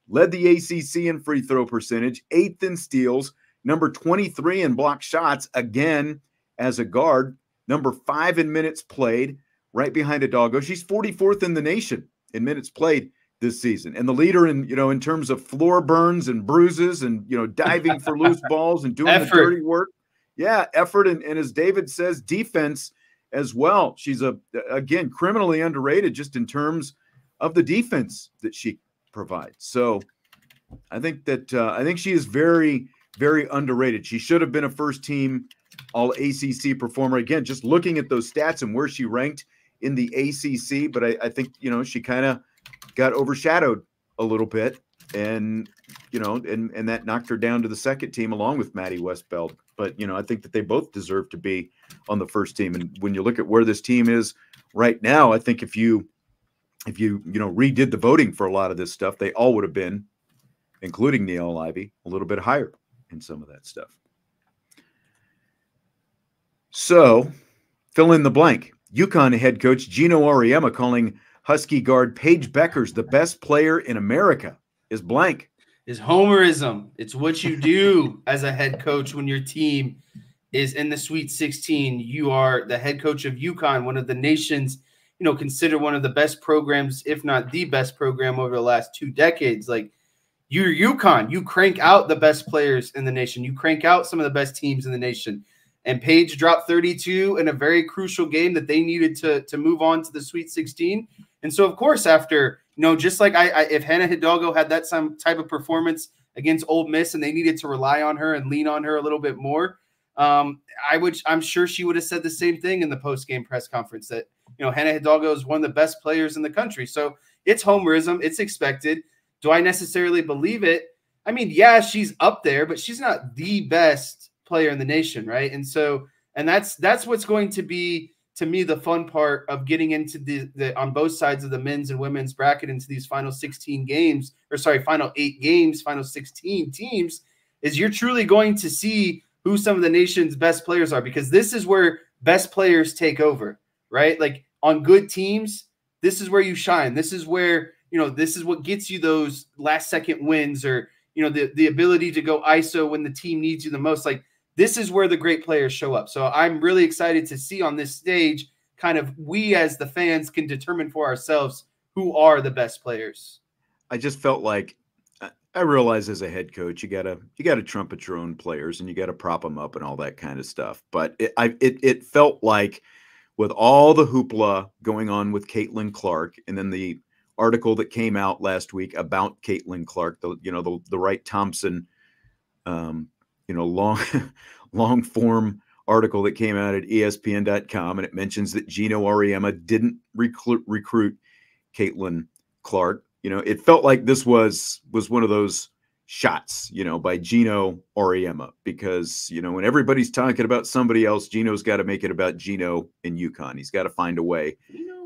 Led the ACC in free throw percentage, eighth in steals, number 23 in block shots, again as a guard, number five in minutes played, right behind Hidalgo. She's 44th in the nation in minutes played this season, and the leader in you know in terms of floor burns and bruises and you know diving for loose balls and doing effort. the dirty work. Yeah, effort and, and as David says, defense as well. She's a again criminally underrated just in terms of the defense that she provides. So I think that uh, I think she is very very underrated. She should have been a first team All ACC performer again. Just looking at those stats and where she ranked in the ACC, but I, I think you know she kind of got overshadowed a little bit, and you know, and and that knocked her down to the second team along with Maddie Westbeld. But you know, I think that they both deserve to be on the first team. And when you look at where this team is right now, I think if you if you you know redid the voting for a lot of this stuff, they all would have been, including Niele Ivey, a little bit higher in some of that stuff. So, fill in the blank. UConn head coach Geno Auriemma calling Husky guard Paige Bueckers the best player in America is blank. Is homerism. It's what you do as a head coach when your team is in the Sweet 16. You are the head coach of UConn, one of the nation's, you know, consider one of the best programs, if not the best program over the last two decades. Like you're UConn, you crank out the best players in the nation. You crank out some of the best teams in the nation. And Paige dropped 32 in a very crucial game that they needed to, to move on to the Sweet 16. And so, of course, after you know, just like I, I if Hannah Hidalgo had that some type of performance against Ole Miss and they needed to rely on her and lean on her a little bit more, um, I would I'm sure she would have said the same thing in the post game press conference that you know Hannah Hidalgo is one of the best players in the country. So it's homerism, it's expected. Do I necessarily believe it? I mean, yeah, she's up there, but she's not the best player in the nation, right? And so, and that's that's what's going to be to me the fun part of getting into the, the on both sides of the men's and women's bracket into these final 16 games or sorry final eight games final 16 teams is you're truly going to see who some of the nation's best players are because this is where best players take over right? Like on good teams this is where you shine. This is where you know this is what gets you those last second wins or you know the, the ability to go iso when the team needs you the most. Like this is where the great players show up. So I'm really excited to see on this stage kind of we as the fans can determine for ourselves who are the best players. I just felt like I realize as a head coach, you gotta you gotta trumpet your own players and you gotta prop them up and all that kind of stuff. But it I, it it felt like with all the hoopla going on with Caitlin Clark, and then the article that came out last week about Caitlin Clark, the you know the the Wright Thompson um, you know long long form article that came out at espn.com and it mentions that Geno Auriemma didn't recruit recruit Caitlin Clark. You know, it felt like this was was one of those shots, you know, by Geno Auriemma because, you know, when everybody's talking about somebody else, Geno's got to make it about Geno and UConn. He's got to find a way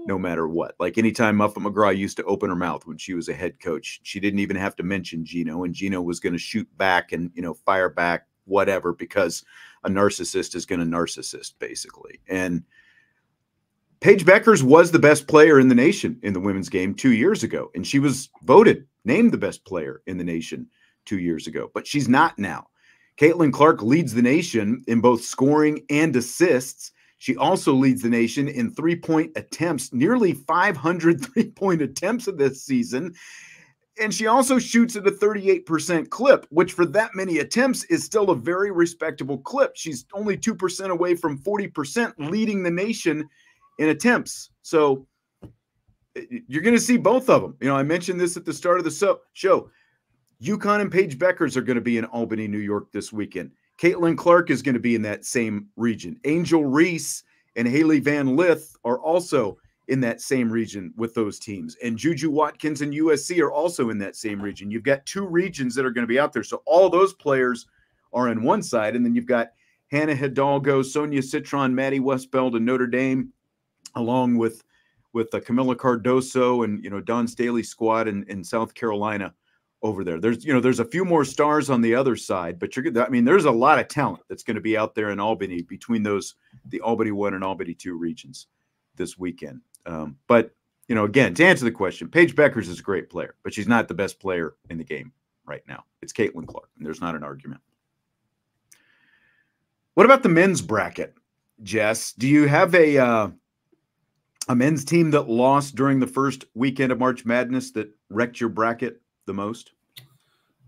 no matter what. Like anytime Muffet McGraw used to open her mouth when she was a head coach, she didn't even have to mention Geno and Geno was going to shoot back and, you know, fire back whatever because a narcissist is going to narcissist basically. And Paige Bueckers was the best player in the nation in the women's game two years ago, and she was voted named the best player in the nation two years ago, but she's not now. Caitlin Clark leads the nation in both scoring and assists. She also leads the nation in three point attempts, nearly 500 three point attempts of this season. And she also shoots at a 38% clip, which for that many attempts is still a very respectable clip. She's only 2% away from 40%, leading the nation in attempts. So eh, you're going to see both of them. You know, I mentioned this at the start of the show. UConn and Paige Bueckers are going to be in Albany, New York this weekend. Caitlin Clark is going to be in that same region. Angel Reese and Hailey Van Lith are also in that same region with those teams. And Juju Watkins and USC are also in that same region. You've got two regions that are going to be out there. So all those players are on one side. And then you've got Hannah Hidalgo, Sonia Citron, Maddie Westbeld, and Notre Dame, along with with uh, Kamilla Cardoso and you know Dawn Staley squad in, in South Carolina over there. There's you know there's a few more stars on the other side, but you're I mean there's a lot of talent that's going to be out there in Albany between those the Albany one and Albany two regions this weekend. Um, but you know, again, to answer the question, Paige Bueckers is a great player, but she's not the best player in the game right now. It's Caitlin Clark, and there's not an argument. What about the men's bracket, Jess? Do you have a uh, a men's team that lost during the first weekend of March Madness that wrecked your bracket the most?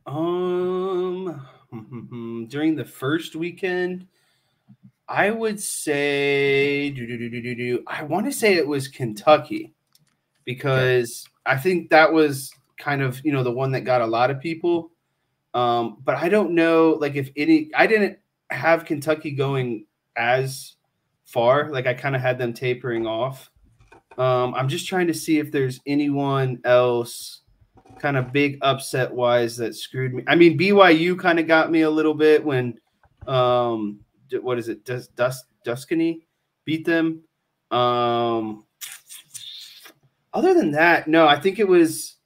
Um, during the first weekend, I would say, do, do, do, do, do, I want to say it was Kentucky because I think that was kind of you know the one that got a lot of people. Um, but I don't know like if any I didn't have Kentucky going as far. Like I kind of had them tapering off. Um, I'm just trying to see if there's anyone else kind of big upset wise that screwed me. I mean, BYU kind of got me a little bit when um what is it? Does Dust Duquesne beat them? Um other than that, no, I think it was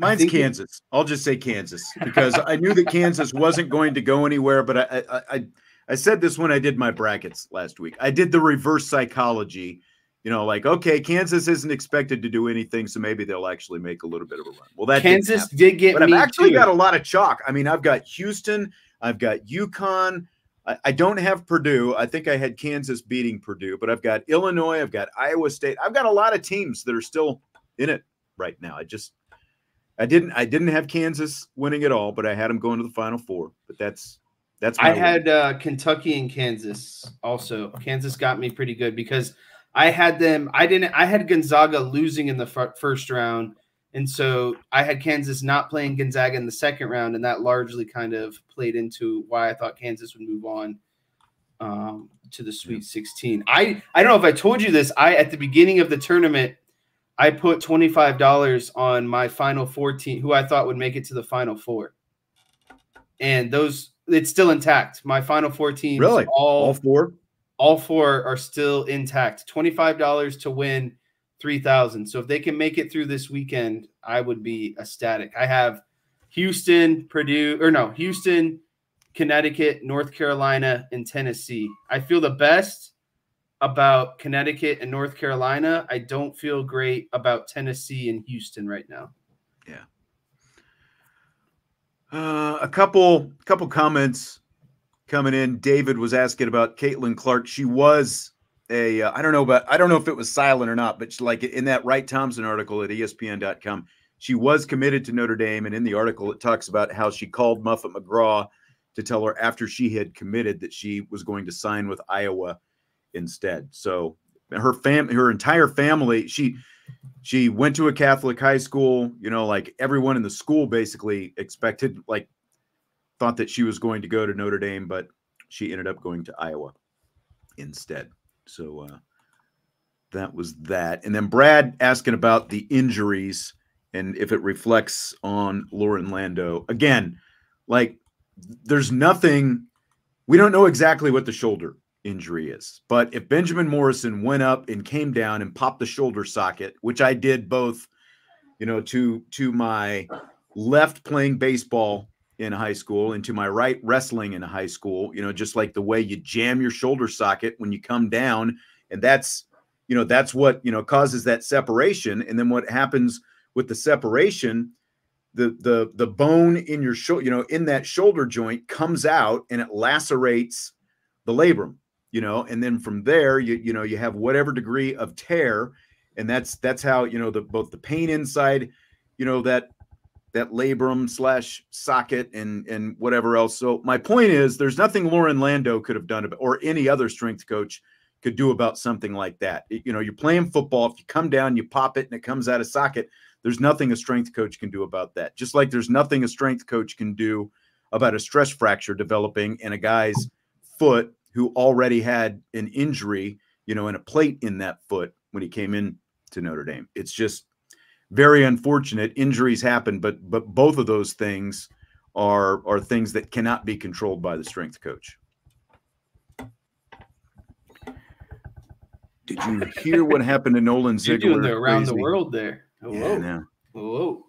Mine's Kansas. It, I'll just say Kansas because I knew that Kansas wasn't going to go anywhere. But I, I, I, I said this when I did my brackets last week. I did the reverse psychology. You know, like okay, Kansas isn't expected to do anything, so maybe they'll actually make a little bit of a run. Well, that Kansas did get, but I've actually too. got a lot of chalk. I mean, I've got Houston, I've got UConn. I, I don't have Purdue. I think I had Kansas beating Purdue, but I've got Illinois, I've got Iowa State. I've got a lot of teams that are still in it right now. I just I didn't I didn't have Kansas winning at all, but I had them going to the final four. But that's that's I had uh, Kentucky and Kansas also. Kansas got me pretty good because I had them. I didn't. I had Gonzaga losing in the f- first round, and so I had Kansas not playing Gonzaga in the second round, and that largely kind of played into why I thought Kansas would move on um, to the Sweet 16. I I don't know if I told you this. I at the beginning of the tournament I put $25 on my final 14 who I thought would make it to the final four. And those it's still intact. My final 14 really all, all four all four are still intact. $25 to win 3000. So if they can make it through this weekend, I would be ecstatic. I have Houston, Purdue or no, Houston, Connecticut, North Carolina and Tennessee. I feel the best about Connecticut and North Carolina. I don't feel great about Tennessee and Houston right now. Yeah. Uh, a couple couple comments coming in. David was asking about Caitlin Clark. She was a uh, I don't know but I don't know if it was silent or not, but she, like in that Wright Thompson article at ESPN.com, she was committed to Notre Dame, and in the article it talks about how she called Muffet McGraw to tell her after she had committed that she was going to sign with Iowa instead. So her family, her entire family, she she went to a Catholic high school. You know, like everyone in the school basically expected, like thought that she was going to go to Notre Dame, but she ended up going to Iowa instead. So uh, that was that. And then Brad asking about the injuries and if it reflects on Loren Landow. Again, like there's nothing. We don't know exactly what the shoulder injury is. But if Benjamin Morrison went up and came down and popped the shoulder socket, which I did both, you know, to to my left playing baseball in high school and to my right wrestling in high school, you know, just like the way you jam your shoulder socket when you come down. And that's you know, that's what, you know, causes that separation. And then what happens with the separation the the the bone in your shoulder, you know, in that shoulder joint comes out and it lacerates the labrum you know, and then from there, you you know, you have whatever degree of tear, and that's that's how you know the both the pain inside, you know, that that labrum slash socket and and whatever else. So my point is, there's nothing Loren Landow could have done about, or any other strength coach could do about something like that. You know, you're playing football. If you come down, you pop it, and it comes out of socket. There's nothing a strength coach can do about that. Just like there's nothing a strength coach can do about a stress fracture developing in a guy's foot who already had an injury, you know, and a plate in that foot when he came in to Notre Dame. It's just very unfortunate. Injuries happen, but but both of those things are are things that cannot be controlled by the strength coach. Did you hear what happened to Nolan Ziegler? You're doing the around Crazy. the world there. Oh, yeah. Whoa.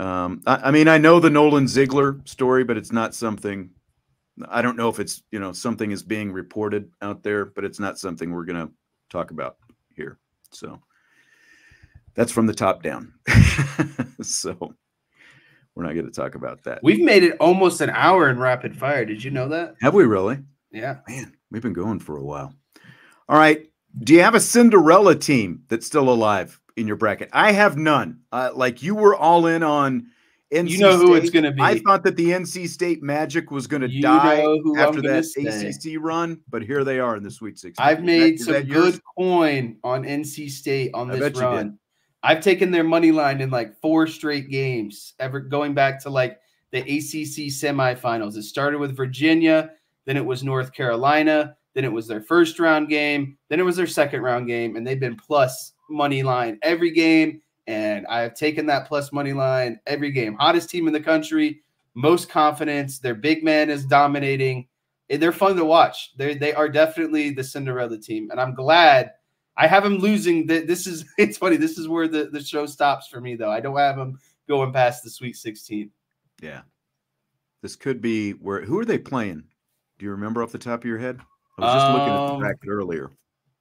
Um, I, I mean, I know the Nolan Ziegler story, but it's not something I don't know if it's you know something is being reported out there, but it's not something we're going to talk about here. So that's from the top down. so we're not going to talk about that. We've made it almost an hour in rapid fire. Did you know that? Have we really? Yeah. Man, we've been going for a while. All right. Do you have a Cinderella team that's still alive in your bracket? I have none. Uh, like you were all in on NC you know who State, it's going to be. I thought that the NC State Magic was going to die after that ACC run, but here they are in the Sweet 16. I've made that, some good coin on NC State on this run. I've taken their money line in like four straight games, ever going back to like the ACC semifinals. It started with Virginia, then it was North Carolina, then it was their first round game, then it was their second round game, and they've been plus money line every game. And I have taken that plus money line every game. Hottest team in the country, most confidence. Their big man is dominating. They're fun to watch. They they are definitely the Cinderella team, and I'm glad I have them losing. This is it's funny. This is where the, the show stops for me, though. I don't have them going past the Sweet 16. Yeah, this could be where. Who are they playing? Do you remember off the top of your head? I was just um, looking at the um, bracket earlier.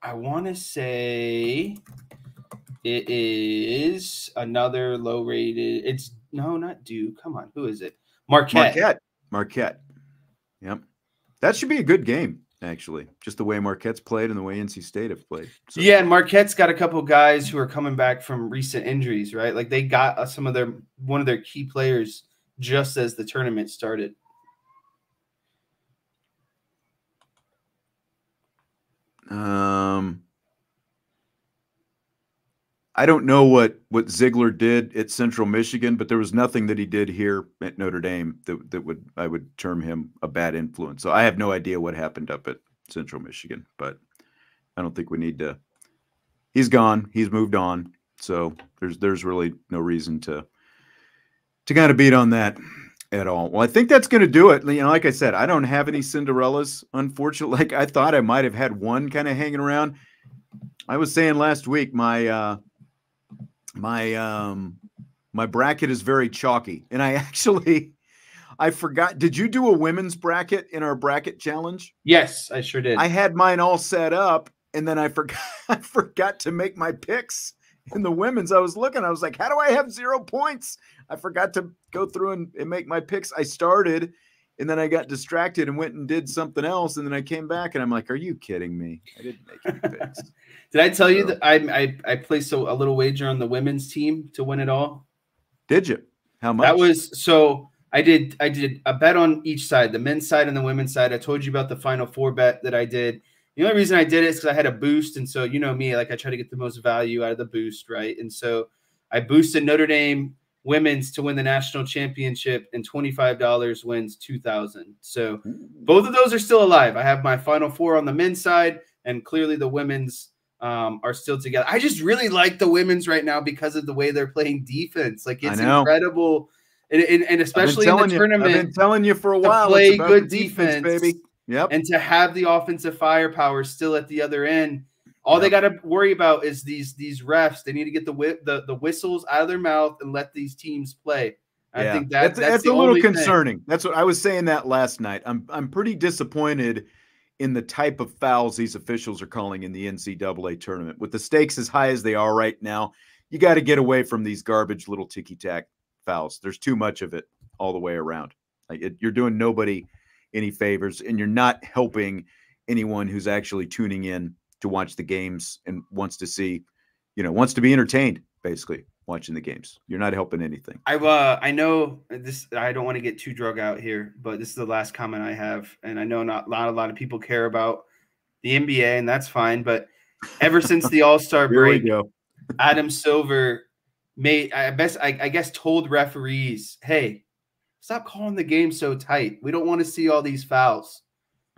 I want to say it is another low rated. It's no, not Duke. Come on, who is it? Marquette. Marquette. Marquette. Yep. That should be a good game, actually. Just the way Marquette's played and the way NC State have played. So. Yeah, and Marquette's got a couple guys who are coming back from recent injuries, right? Like they got uh, some of their one of their key players just as the tournament started. Um, I don't know what what Ziegler did at Central Michigan, but there was nothing that he did here at Notre Dame that that would I would term him a bad influence. So I have no idea what happened up at Central Michigan, but I don't think we need to. He's gone. He's moved on. So there's there's really no reason to to kind of beat on that at all. Well, I think that's going to do it. You know, like I said, I don't have any Cinderellas. Unfortunately, like I thought I might have had one kind of hanging around. I was saying last week, my uh, my um, my bracket is very chalky, and I actually I forgot. Did you do a women's bracket in our bracket challenge? Yes, I sure did. I had mine all set up, and then I forgot I forgot to make my picks in the women's. I was looking, I was like, how do I have zero points? I forgot to go through and, and make my picks. I started and then I got distracted and went and did something else. And then I came back and I'm like, are you kidding me? I didn't make any picks. did I tell so, you that I, I, I placed a, a little wager on the women's team to win it all? Did you? How much? That was so I did I did a bet on each side, the men's side and the women's side. I told you about the final four bet that I did. The only reason I did it is because I had a boost, and so you know me, like I try to get the most value out of the boost, right? And so I boosted Notre Dame women's to win the national championship, and twenty five dollars wins two thousand. So both of those are still alive. I have my final four on the men's side, and clearly the women's um, are still together. I just really like the women's right now because of the way they're playing defense. Like it's incredible. And, and, and especially in the tournament, I've been telling you for a while, play good defense, defense, baby. Yep. And to have the offensive firepower still at the other end, all yep. they got to worry about is these these refs. They need to get the whip the, the whistles out of their mouth and let these teams play. I think that, that's, that's, that's a little concerning. Thing. That's what I was saying that last night. I'm I'm pretty disappointed in the type of fouls these officials are calling in the NCAA tournament. With the stakes as high as they are right now, you got to get away from these garbage little ticky tack fouls. There's too much of it all the way around. Like it, you're doing nobody any favors, and you're not helping anyone who's actually tuning in to watch the games and wants to see, you know, wants to be entertained, basically watching the games. You're not helping anything. I uh, I know this. I don't want to get too drug out here, but this is the last comment I have, and I know not, not a lot of people care about the NBA, and that's fine. But ever since the All Star break, Adam Silver made I best I, I guess told referees, hey, Stop calling the game so tight. We don't want to see all these fouls.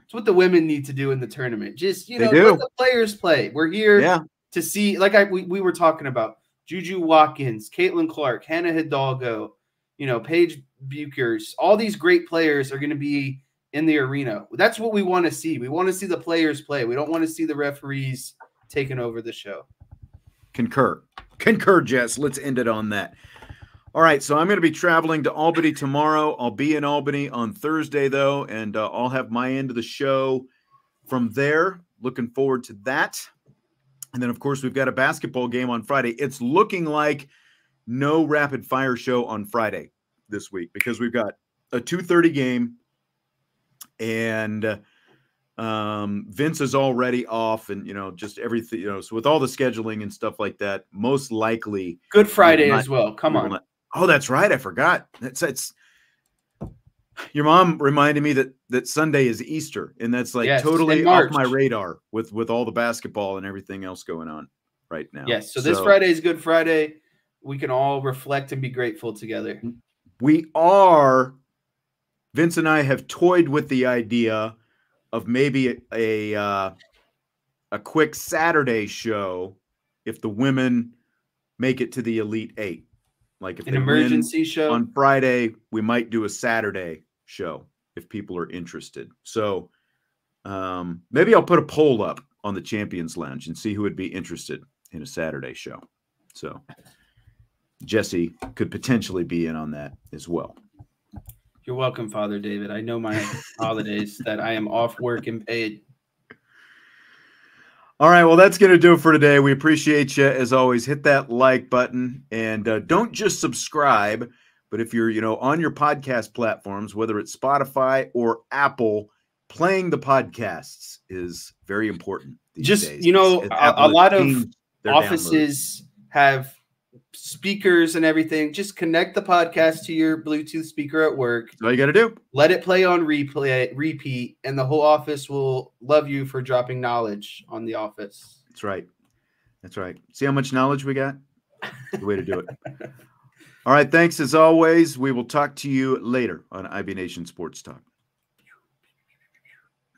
It's what the women need to do in the tournament. Just you know, let the players play. We're here yeah. to see, like I we, we were talking about Juju Watkins, Caitlin Clark, Hannah Hidalgo, you know, Paige Bueckers. All these great players are going to be in the arena. That's what we want to see. We want to see the players play. We don't want to see the referees taking over the show. Concur. Concur, Jess. Let's end it on that. All right, so I'm going to be traveling to Albany tomorrow. I'll be in Albany on Thursday, though, and uh, I'll have my end of the show from there. Looking forward to that. And then, of course, we've got a basketball game on Friday. It's looking like no rapid fire show on Friday this week because we've got a 2:30 game, and um, Vince is already off, and you know, just everything. You know, so with all the scheduling and stuff like that, most likely Good Friday not, as well. Come on. Not, Oh, that's right. I forgot. That's it's your mom reminded me that that Sunday is Easter, and that's like yes, totally off my radar with with all the basketball and everything else going on right now. Yes. So this Friday is Good Friday. We can all reflect and be grateful together. We are. Vince and I have toyed with the idea of maybe a a, uh, a quick Saturday show if the women make it to the Elite Eight. Like if An emergency show. on Friday, we might do a Saturday show if people are interested. So um, maybe I'll put a poll up on the Champions Lounge and see who would be interested in a Saturday show. So Jesse could potentially be in on that as well. You're welcome, Father David. I know my holidays that I am off work and paid. All right, well, that's going to do it for today. We appreciate you as always. Hit that like button and uh, don't just subscribe, but if you're, you know, on your podcast platforms, whether it's Spotify or Apple, playing the podcasts is very important. these Just, days. you know, a- a lot of changed their downloads. Offices have speakers and everything. Just connect the podcast to your Bluetooth speaker at work. That's all you got to do. Let it play on replay, repeat, and the whole office will love you for dropping knowledge on the office. That's right. That's right. See how much knowledge we got? The way to do it. All right. Thanks as always. We will talk to you later on IB Nation Sports Talk.